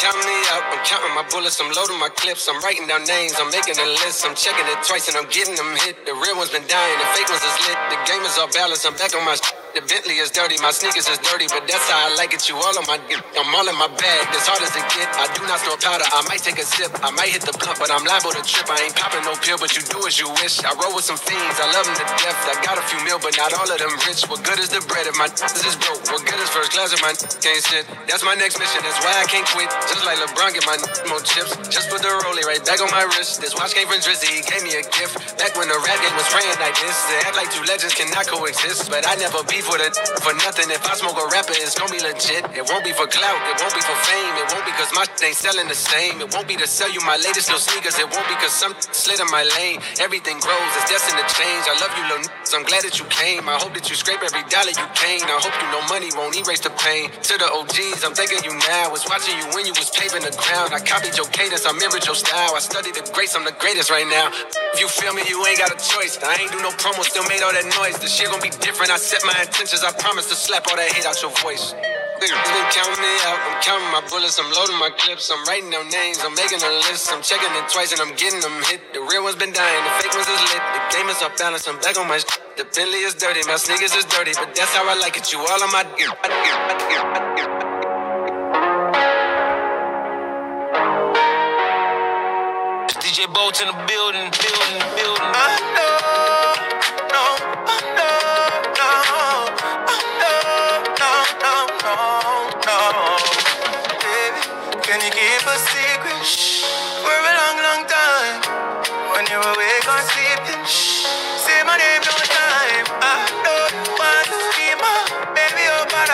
Counting me out. I'm counting my bullets. I'm loading my clips. I'm writing down names. I'm making a list. I'm checking it twice and I'm getting them hit. The real ones been dying. The fake ones is lit. The game is off balance. I'm back on my. The Bentley is dirty, my sneakers is dirty, but that's how I like it. You all on my, I'm all in my bag. As hard as it get, I do not store powder. I might take a sip, I might hit the blunt, but I'm liable to trip. I ain't popping no pill, but you do as you wish. I roll with some fiends, I love them to death. I got a few mil, but not all of them rich. What good is the bread if my is broke? What good is first class if my can't sit? That's my next mission, that's why I can't quit. Just like LeBron, get my more chips. Just put the rollie right back on my wrist. This watch came from Drizzy, he gave me a gift. Back when the rap game was praying like this. They act like two legends cannot coexist, but I never beef with it for nothing. If I smoke a rapper, it's gonna be legit. It won't be for clout, it won't be for fame. It won't be cause my shit ain't selling the same. It won't be to sell you my latest little sneakers. It won't be cause some slid in my lane. Everything grows, it's destined to change. I love you, little I'm glad that you came. I hope that you scrape every dollar you came. I hope you know money won't erase the pain. To the OGs, I'm thinking you now. Was watching you when you was paving the ground. I copied your cadence, I mirrored your style. I studied the grace, I'm the greatest right now. If you feel me, you ain't got a choice. I ain't do no promo, still made all that noise. The shit gon' be different. I set my intentions. I promise to slap all that hate out your voice. Been counting me out. I'm counting my bullets. I'm loading my clips. I'm writing down names. I'm making a list. I'm checking it twice and I'm getting them hit. The real ones been dying. The fake ones is lit. The game is off balance. I'm back on my. Sh- the Bentley is dirty. My sneakers is dirty, but that's how I like it. You all on my. DJ Bolt in the building, building, building. I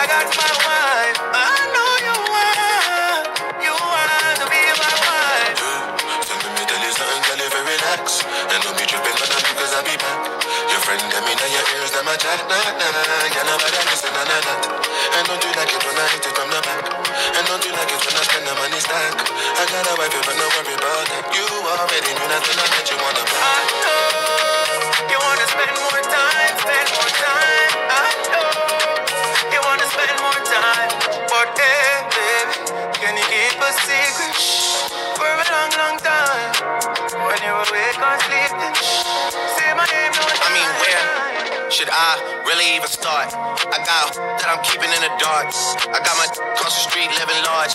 got my wife. I know you want, you want to be my wife. Send me tell you something, girl, you relax. And don't be tripping, but I'm because I be back. Your friend them in your ears, them a chat, nah, nah. Girl, I'm better listen, none of that. And don't you like it when I hit it from the back? And don't you like it when I spend the money stack? I got a wife, but no worry about that. You already knew nothing, I bet you wanna buy. I know you wanna spend more time, spend more time. I know can you should I really even start? I got that I'm keeping in the dark. I got my across the street living large.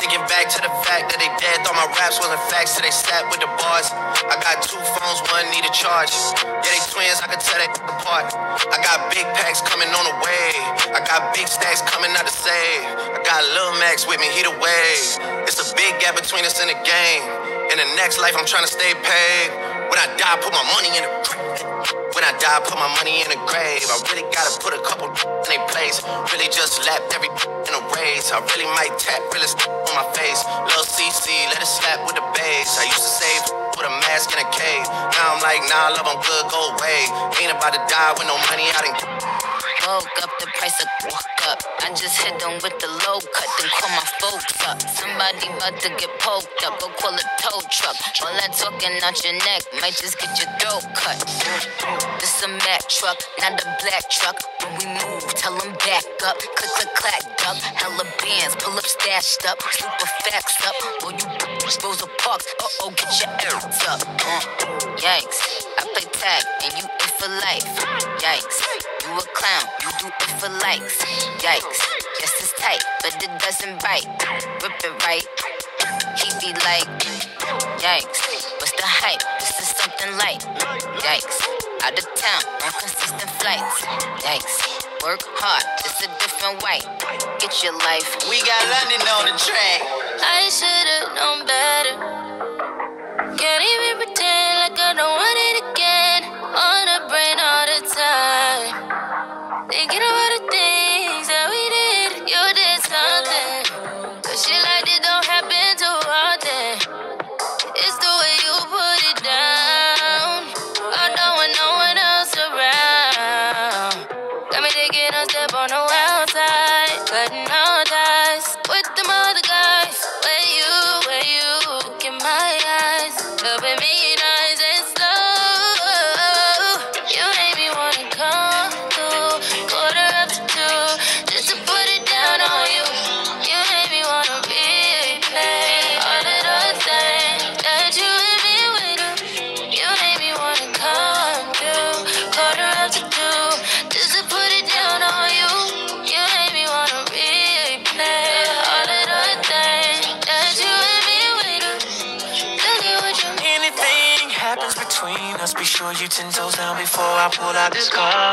Thinking back to the fact that they dead, thought my raps wasn't facts, so they sat with the bars. I got two phones, one need a charge. Yeah, they twins, I can tell they apart. I got big packs coming on the way. I got big stacks coming out to save. I got Lil Max with me, he the wave. It's a big gap between us in the game. In the next life, I'm trying to stay paid. When I die, put my money in the I die, put my money in a grave. I really gotta put a couple in their place. Really just lapped every in a race. I really might tap really on my face. Lil CC, let it slap with the bass. I used to save with a mask in a cave. Now I'm like, nah, love, I'm good, go away. Ain't about to die with no money out in. Woke up, the price of woke up. I just hit them with the low cut, then call my folks up. Somebody about to get poked up, go call a tow truck. All that talking out your neck might just get your throat cut. This a Mack truck, not a black truck. When we move, tell them back up. Click, click, clack, duck. Hella bands, pull up, stashed up. Super facts up. Or you Rosa Parks, uh oh, get your ass up. Uh, yikes, I play tag and you in for life. Yikes, you a clown, you do it for likes. Yikes, yes it's tight, but it doesn't bite. Rip it right, he be like, yikes, what's the hype? This is something light. Yikes, out of town on consistent flights. Yikes, work hard, it's a different way. Get your life. We got London on the track. I should've known better. Can't even pretend like I don't want it again. On the brain all the time. Thinking about the things you ten toes down before I pull out this car.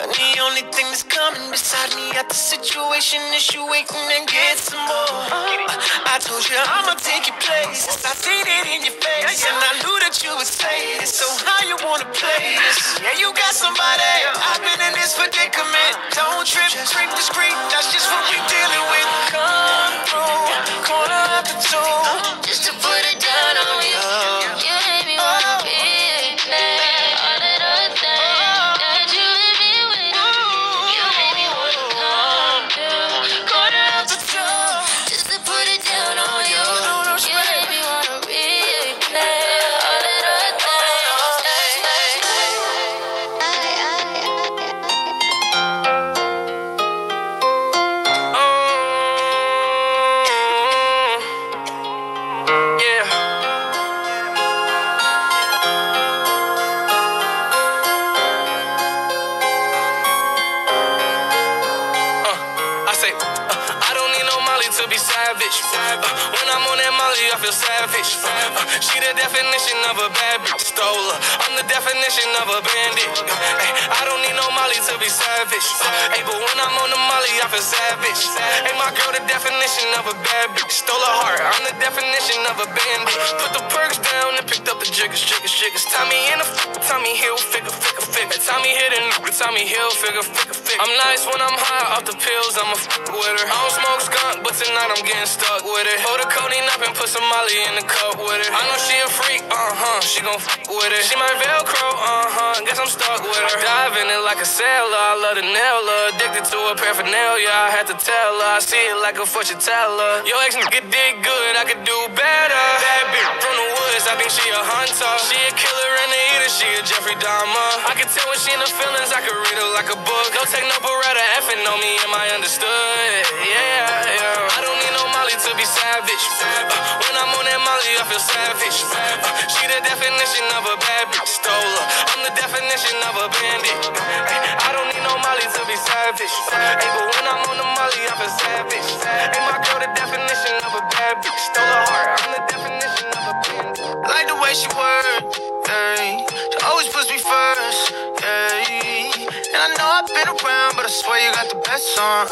And the only thing that's coming beside me at the situation is you waiting and get some more. I told you I'ma take your place. I seen it in your face, and I knew that you would say it. So how you wanna play this? Yeah, you got somebody. I've been in this predicament. Uh. Don't trip, creep discreet. That's just what we dealing with. Come through, corner after two, just definition of a bandit. Ay, I don't need no Molly to be savage. Ay, but when I'm on the Molly, I feel savage. My girl, the definition of a bad bitch. Stole her heart. I'm the definition of a bandit. Put the perks down and picked up the jiggers, jiggers, jiggers. Tommy in the f- Tommy Hilfiger, figure, figure. Tommy hit a nigga, Tommy Hilfiger, figure, figure. I'm nice when I'm high off the pills, I'm a f- with her. I don't smoke skunk, but tonight I'm getting stuck with it. Hold the codeine up and put some Molly in the cup with it. I know she a freak, uh huh, she gon' f with it. She my Velcro, uh huh, guess I'm stuck with her. Dive in it like a sailor, I love the nail her. Addicted to her paraphernalia, I had to tell her. I like a fortune teller. Yo, ex nigga did good, I could do better. Bad bitch from the woods, I think she a hunter. She a killer and a eater, she a Jeffrey Dahmer. I can tell when she in the feelings, I can read her like a book. Don't take no beretta, effing on me, am I understood? Yeah, be savage. Uh, when I'm on that Molly, I feel savage. Uh, she the definition of a bad bitch. Stole her. I'm the definition of a bandit. Ay, I don't need no Molly to be savage. Hey, but when I'm on the Molly, I feel savage. Hey, my girl, the definition of a bad bitch. Stole her heart. I'm the definition of a bandit. I like the way she work, yeah. She always puts me first, yeah. And I know I've been around, but I swear you got the best on.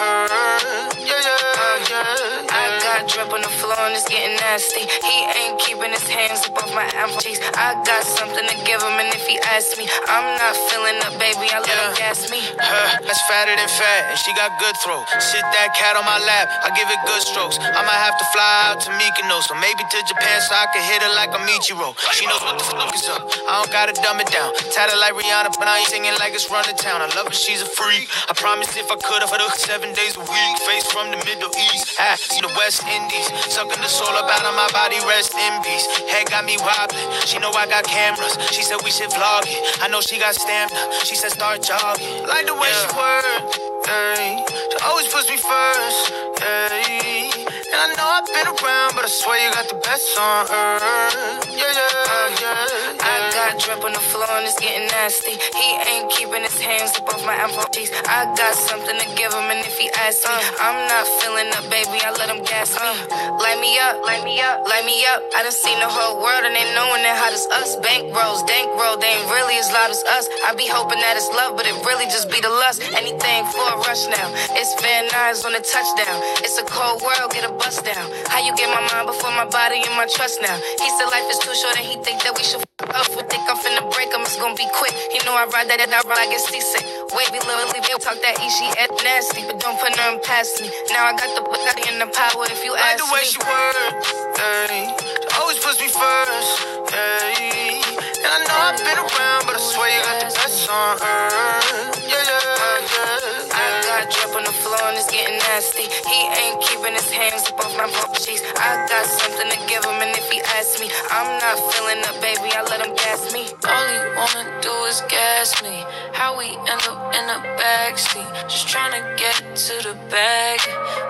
Yeah, yeah, yeah. I got drip on the floor and it's getting nasty. He ain't keeping his hands above my apple cheeks. I got something to give him, and if he asks me, I'm not feeling up, baby. I let him gas me. Her, that's fatter than fat, and she got good throat. Sit that cat on my lap, I give it good strokes. I might have to fly out to Mykonos, or maybe to Japan so I can hit her like a Michiro. She knows what the fuck is up. I don't gotta dumb it down. Tatted like Rihanna, but I ain't singing like it's running town. I love her, she's a freak. I promise if I could, I'd her seven days a week. Face from the Middle East, ah, see the West Indies. Sucking the soul up out of my body, rest in peace. Head got me wobbling. She know I got cameras. She said we should vlog it. I know she got stamina. She said start jogging. Like the way she work, yeah. She always puts me first, yeah. And I know I've been around, but I swear you got the best on earth. Yeah, yeah, yeah. Got drip on the floor and it's getting nasty. He ain't keeping his hands above my apple. I got something to give him, and if he asks me, I'm not feeling up, baby. I let him gas me. Light me up, light me up, light me up. I done seen the whole world and they knowing that hot as us. Bank rolls, dank roll, they ain't really as loud as us. I be hoping that it's love, but it really just be the lust. Anything for a rush now. It's Van Nuys on a touchdown. It's a cold world, get a bust down. How you get my mind before my body and my trust now? He said life is too short and he think that we should up. We think I'm finna break him, it's gonna be quick. He know I ride that and I ride, I get seasick. Wavy little leave talk that E, she at nasty, but don't put nothing past me. Now I got the body and the power if you Like the way me. she work, yeah. She always puts me first, yeah. And I know I've been around, but I swear you got the best on earth. Yeah, yeah, floor and it's getting nasty. He ain't keeping his hands above my bump cheeks. I got something to give him, and if he asks me, I'm not feeling up, baby. I let him gas me. All he wanna do is gas me. How we end up in the backseat. Just trying to get to the bag.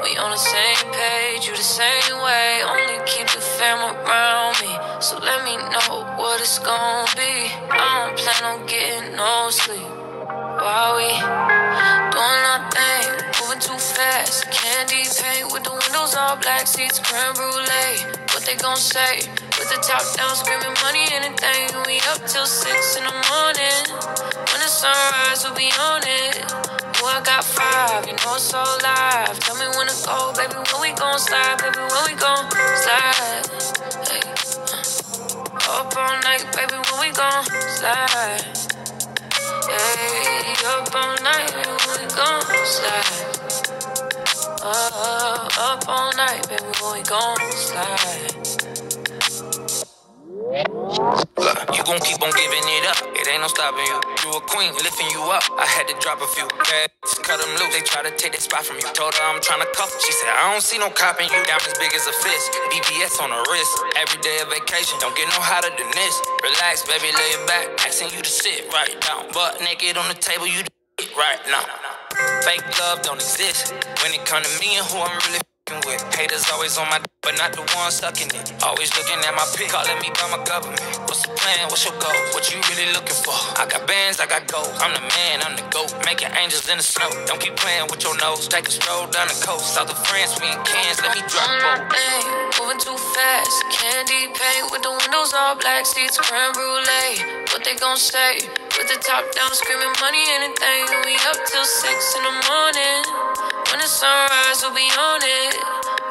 We on the same page, you the same way. Only keep the fam around me. So let me know what it's gonna be. I don't plan on getting no sleep. While we doing our thing, moving too fast. Candy paint with the windows all black, seats creme brulee. What they gon' say? With the top down, screaming money, anything. We up till six in the morning. When the sunrise, we'll be on it. I got five, you know it's so live. Tell me when to go, baby, when we gon' slide, baby, when we gon' slide. Hey. uh. Up all night, baby, when we gon' slide. Hey, up all night, baby, we gon' slide. Uh, up all night, baby, we gon' slide. You gon' keep on giving it up. It ain't no stopping you. You a queen, lifting you up. I had to drop a few. Gas, cut them loose. They try to take that spot from you. Told her I'm tryna cuff. She said, I don't see no copping you. Diamonds big as a fist. DBS on the wrist. Every day of vacation. Don't get no hotter than this. Relax, baby, lay it back. Asking you to sit right down. Butt naked on the table, you right now. Fake love don't exist. When it come to me and who I'm really fing with. Haters always on my d- but not the one sucking it. Always looking at my pick, calling me by my government. What's the plan? What's your goal? What you really looking for? I got bands, I got gold. I'm the man, I'm the goat. Making angels in the snow. Don't keep playing with your nose. Take a stroll down the coast. South of France, we in Cannes. Let me drop both. my thing, moving too fast. Candy paint with the windows all black, seats creme brulee. What they gon' say? With the top down, screaming money, anything. We up till six in the morning. When the sunrise, we'll be on it.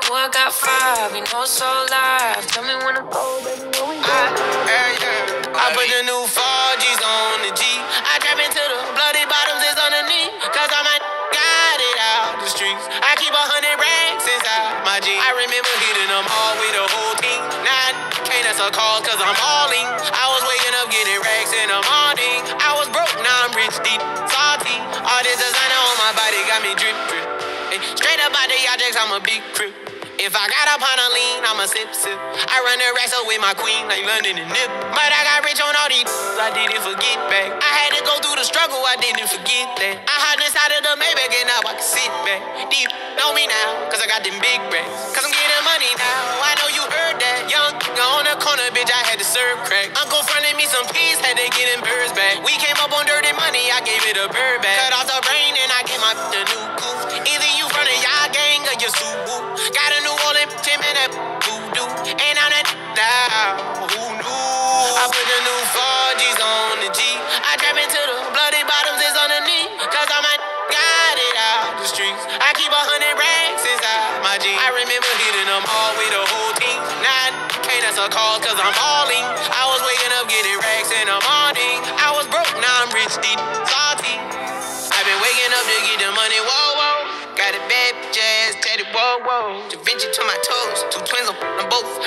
Oh, I got five, you know so live. Tell me when to go, baby, when we ah, go. Hey, yeah. I put the new 4Gs on the G. I trap into the bloody bottoms is underneath. Cause I'm a got it out the streets. I keep a hundred racks inside my G. I remember hitting them all with the whole team. Now can't answer calls cause I'm hauling. Objects, I'm a big crip. If I got up on a lean, I'ma sip, sip. I run the up with my queen, like London and Nip. But I got rich on all these, I didn't forget back. I had to go through the struggle, I didn't forget that. I hopped inside of the Maybach and now I can sit back. Deep, know me now, cause I got them big racks. Cause I'm getting money now, I know you heard that. Young, on the corner, bitch, I had to serve crack. Uncle fronted me some peas, had to get them birds back. We came up on dirty money, I gave it a bird back. Cut off the brain and I gave my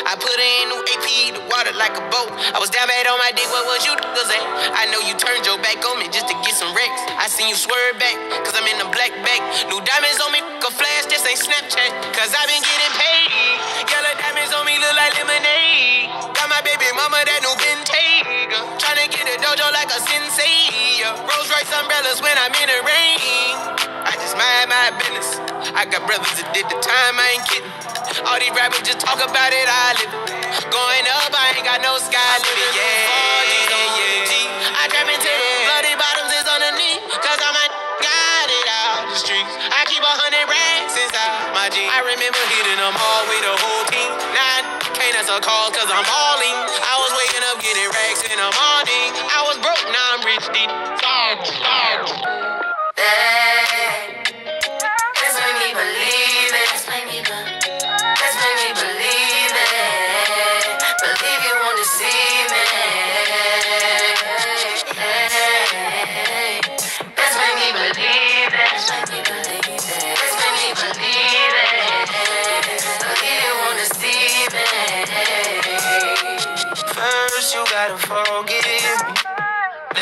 I put in new AP, the water like a boat. I was down bad on my dick, what was you niggas at? I know you turned your back on me just to get some wrecks. I seen you swerve back, cause I'm in the black bag. New diamonds on me, a flash, this ain't Snapchat. Cause I been getting paid. Yellow diamonds on me look like lemonade. Got my baby mama that new Bentayga. Tryna get a dojo like a sensei. Rolls Royce umbrellas when I'm in the rain. I just mind my business. I got brothers that did the time, I ain't kidding. All these rappers just talk about it, I live it. Going up, I ain't got no sky limit. Yeah, yeah, yeah. I trap into the bloody bottoms is underneath. Cause I'm a got it out the streets. I keep a hundred racks inside my jeans. I remember hitting them all with the whole team. Now can't answer calls cause I'm balling. I was waking up getting racks in the morning. I was broke, now I'm rich, deep.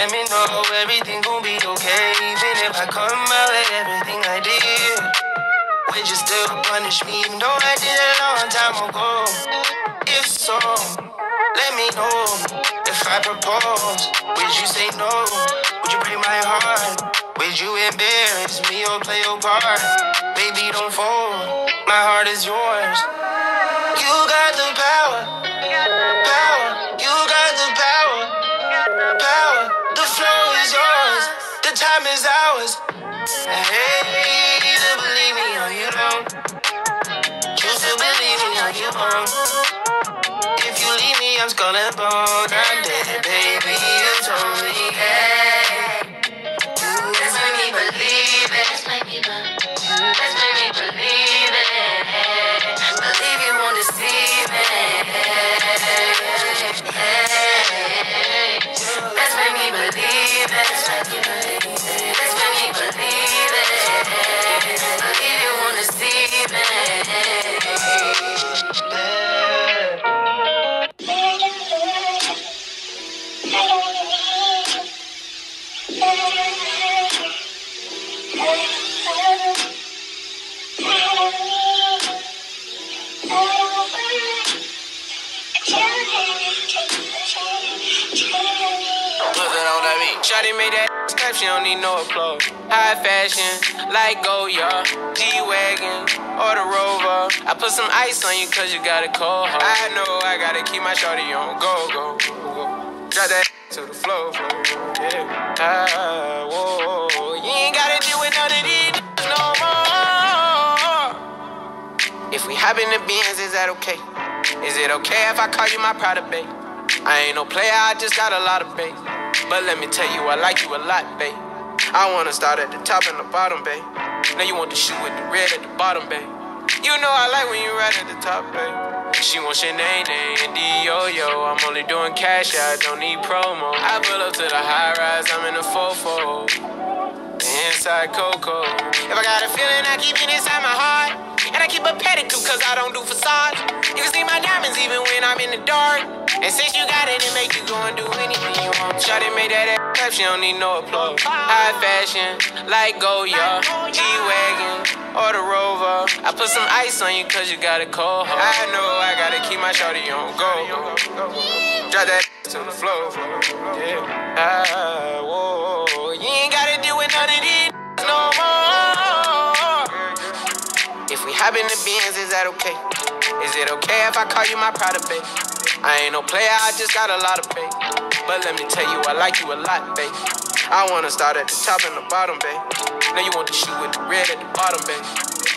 Let me know everything gon' be okay. Even if I come out with everything I did. Would you still punish me even though I did it a long time ago? If so, let me know. If I propose, would you say no? Would you break my heart? Would you embarrass me or play your part? Baby, don't fold. My heart is yours. Is ours. Hey, either believe me or you don't. Choose to believe me or you won't. If you leave me, I'm scrolling phone. I'm Shawty made that step, she don't need no applause. High fashion, like Goyard, G-Wagon, or the Rover. I put some ice on you cause you got a cold heart. I know I gotta keep my shawty on go, go, go. Drop that to the floor, yeah. Ah, whoa, you ain't gotta deal with none of these no more. If we hop in the beans, is that okay? Is it okay if I call you my product, babe? I ain't no player, I just got a lot of bait. But let me tell you, I like you a lot, babe. I wanna start at the top and the bottom, babe. Now you want the shoe with the red at the bottom, babe. You know I like when you right at the top, babe. She wants your name, and D-Yo-Yo. I'm only doing cash, I don't need promo. I pull up to the high rise, I'm in the fofo. The inside Coco. If I got a feeling, I keep it inside my heart. And I keep a pedicure cause I don't do facades. You can see my diamonds even when I'm in the dark. And since you got it, it make you go and do anything you want. Shawty made that ass clap, she don't need no applause. High fashion, like Goyard, G-Wagon, or the Rover. I put some ice on you cause you got a cold. I know I gotta keep my shawty on go. Drop that to the floor, yeah. Ah, whoa, you ain't gotta deal with none of these no more. If we hop in the beans, is that okay? Is it okay if I call you my product, babe? I ain't no player, I just got a lot of pay. But let me tell you, I like you a lot, babe. I wanna start at the top and the bottom, babe. Now you want the shoe with the red at the bottom, babe.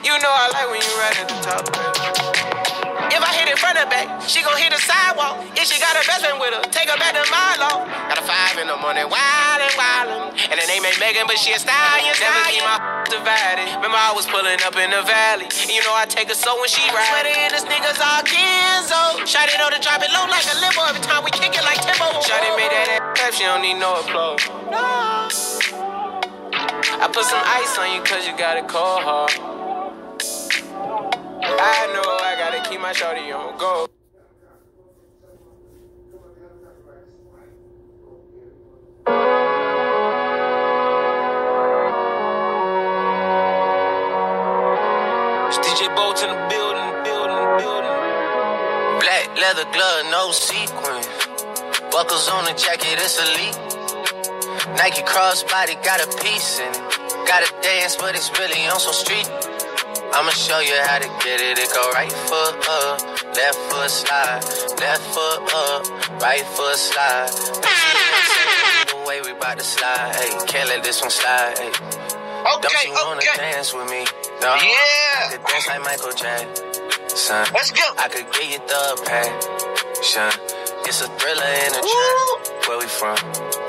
You know I like when you're right at the top, babe. If I hit it front and back, she gon' hit the sidewalk. If she got her best friend with her, take her back to Milo. Got a five in the morning, wildin', wildin'. And her name ain't Megan, but she a stallion, Never keep my divided. Remember I was pulling up in the valley. And you know I take her so when she ride. Sweater and the sneakers all Kenzo. Shot it on the drop it low like a limo every time we kick it like Timbo. Shot it made that ass clap, she don't need no applause. No. I put some ice on you cause you got a cold heart. I know I gotta keep my shorty on go. It's DJ Bolt in the building, building, building. Black leather glove, no sequins. Buckles on the jacket, it's elite. Nike crossbody got a piece in it. Gotta dance, but it's really on some street. I'ma show you how to get it. It go right foot up, left foot slide, left foot up, right foot slide. The way we bout to slide, hey, can't let this one slide, hey. Don't you wanna dance with me? No. Yeah. I could dance like Michael Jackson. Let's go. I could get you the passion. It's a thriller in a trap. Where we from?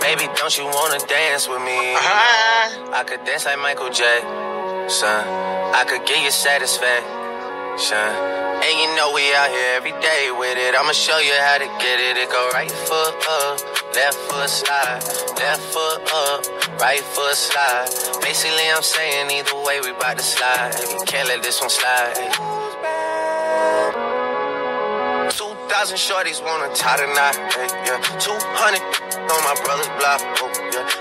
Baby, don't you wanna dance with me? Uh-huh. I could dance like Michael Jackson. I could get you satisfaction. And you know we out here every day with it. I'ma show you how to get it. It go right foot up, left foot slide, left foot up, right foot slide. Basically, I'm saying either way we bout to slide. Hey, can't let this one slide. 2,000 shorties wanna tie hey, yeah. 200 on my brother's block.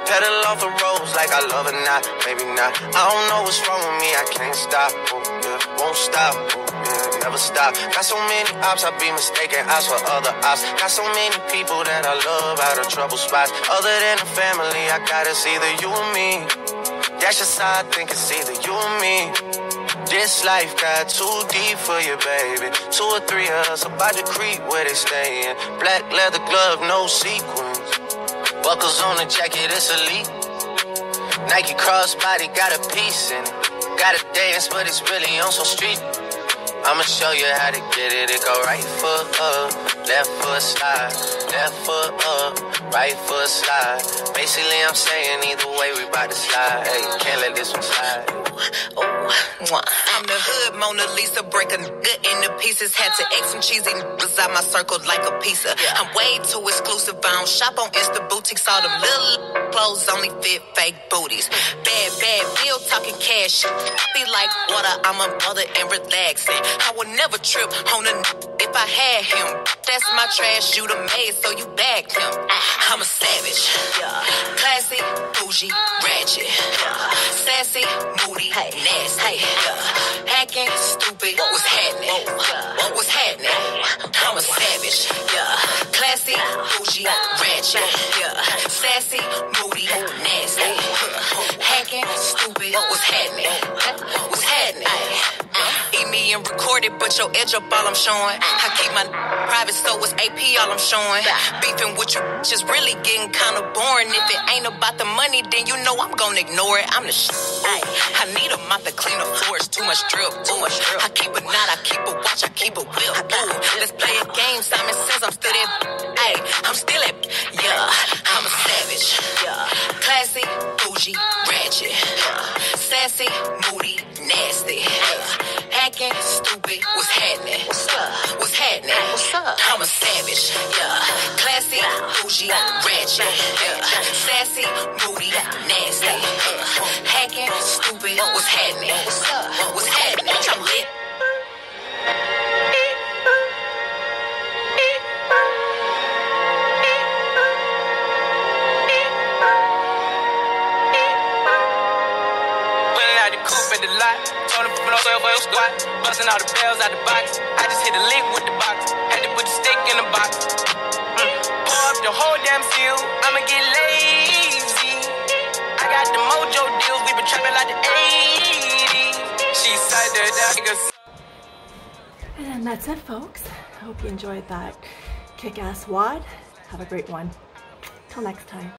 Pedal off the roads like I love it, not, maybe not. I don't know what's wrong with me, I can't stop, oh, yeah. Won't stop, oh, yeah. Never stop. Got so many ops, I be mistaken ops for other ops. Got so many people that I love out of trouble spots. Other than the family, I gotta see the you and me. That's just how I think it's either you and me. This life got too deep for you, baby. Two or three of us about to creep where they stayin'. Black leather glove, no sequins. Buckles on the jacket, it's elite. Nike crossbody got a piece in it. Got a dance, but it's really on some street. I'ma show you how to get it. It go right foot up, left foot slide, left foot up, right foot slide. Basically, I'm saying either way, we bout to slide. Hey, can't let this one slide. I'm the hood Mona Lisa, break a nigga into pieces. Had to X some cheesy niggas out my circle like a pizza. I'm way too exclusive. I don't shop on Insta boutiques. All them little clothes only fit fake booties. Bad, bad bill talking cash. I be like water. I'm a mother and relaxing. I would never trip on a n- if I had him. That's my trash. You the maid, so you bagged him. I'm a savage. Yeah. Classy, bougie, ratchet. Sassy, moody, nasty. Yeah. Hacking, stupid. What was happening? What was happening? I'm a savage. Yeah. Classy, bougie, ratchet. Yeah. Sassy, moody, nasty. Hacking, stupid. What was happening? What's happening? Me and record it, but your edge up all I'm showing. I keep my private, so it's AP all I'm showing. Beefing with you just really getting kinda boring. If it ain't about the money, then you know I'm gonna ignore it. I'm the sh. I need a mop to clean the floors. Too much drip, too much drip. I keep a knot, I keep a watch, I keep a whip. Ooh, let's play a game. Simon says I'm still that. Hey, I'm still that. Yeah, I'm a savage. Yeah, classy, bougie, ratchet. Sassy, moody, nasty. Hacking, stupid. What's happening? What's up? What's happening? What's up? I'm a savage. Yeah, classy, bougie, ratchet. Yeah, sassy, moody, nasty. Hacking, stupid. What's happening? What's up? What's happening? I'm lit. Your squat. Busting all the bells out the box. I just hit a lick with the box. Had to put the stick in the box. Mm. Pour up the whole damn. I'ma get lazy. I got the mojo deals. We been trapping like the 80s. She said that nigga. And that's it, folks. I hope you enjoyed that kick ass WOD. Have a great one. Till next time.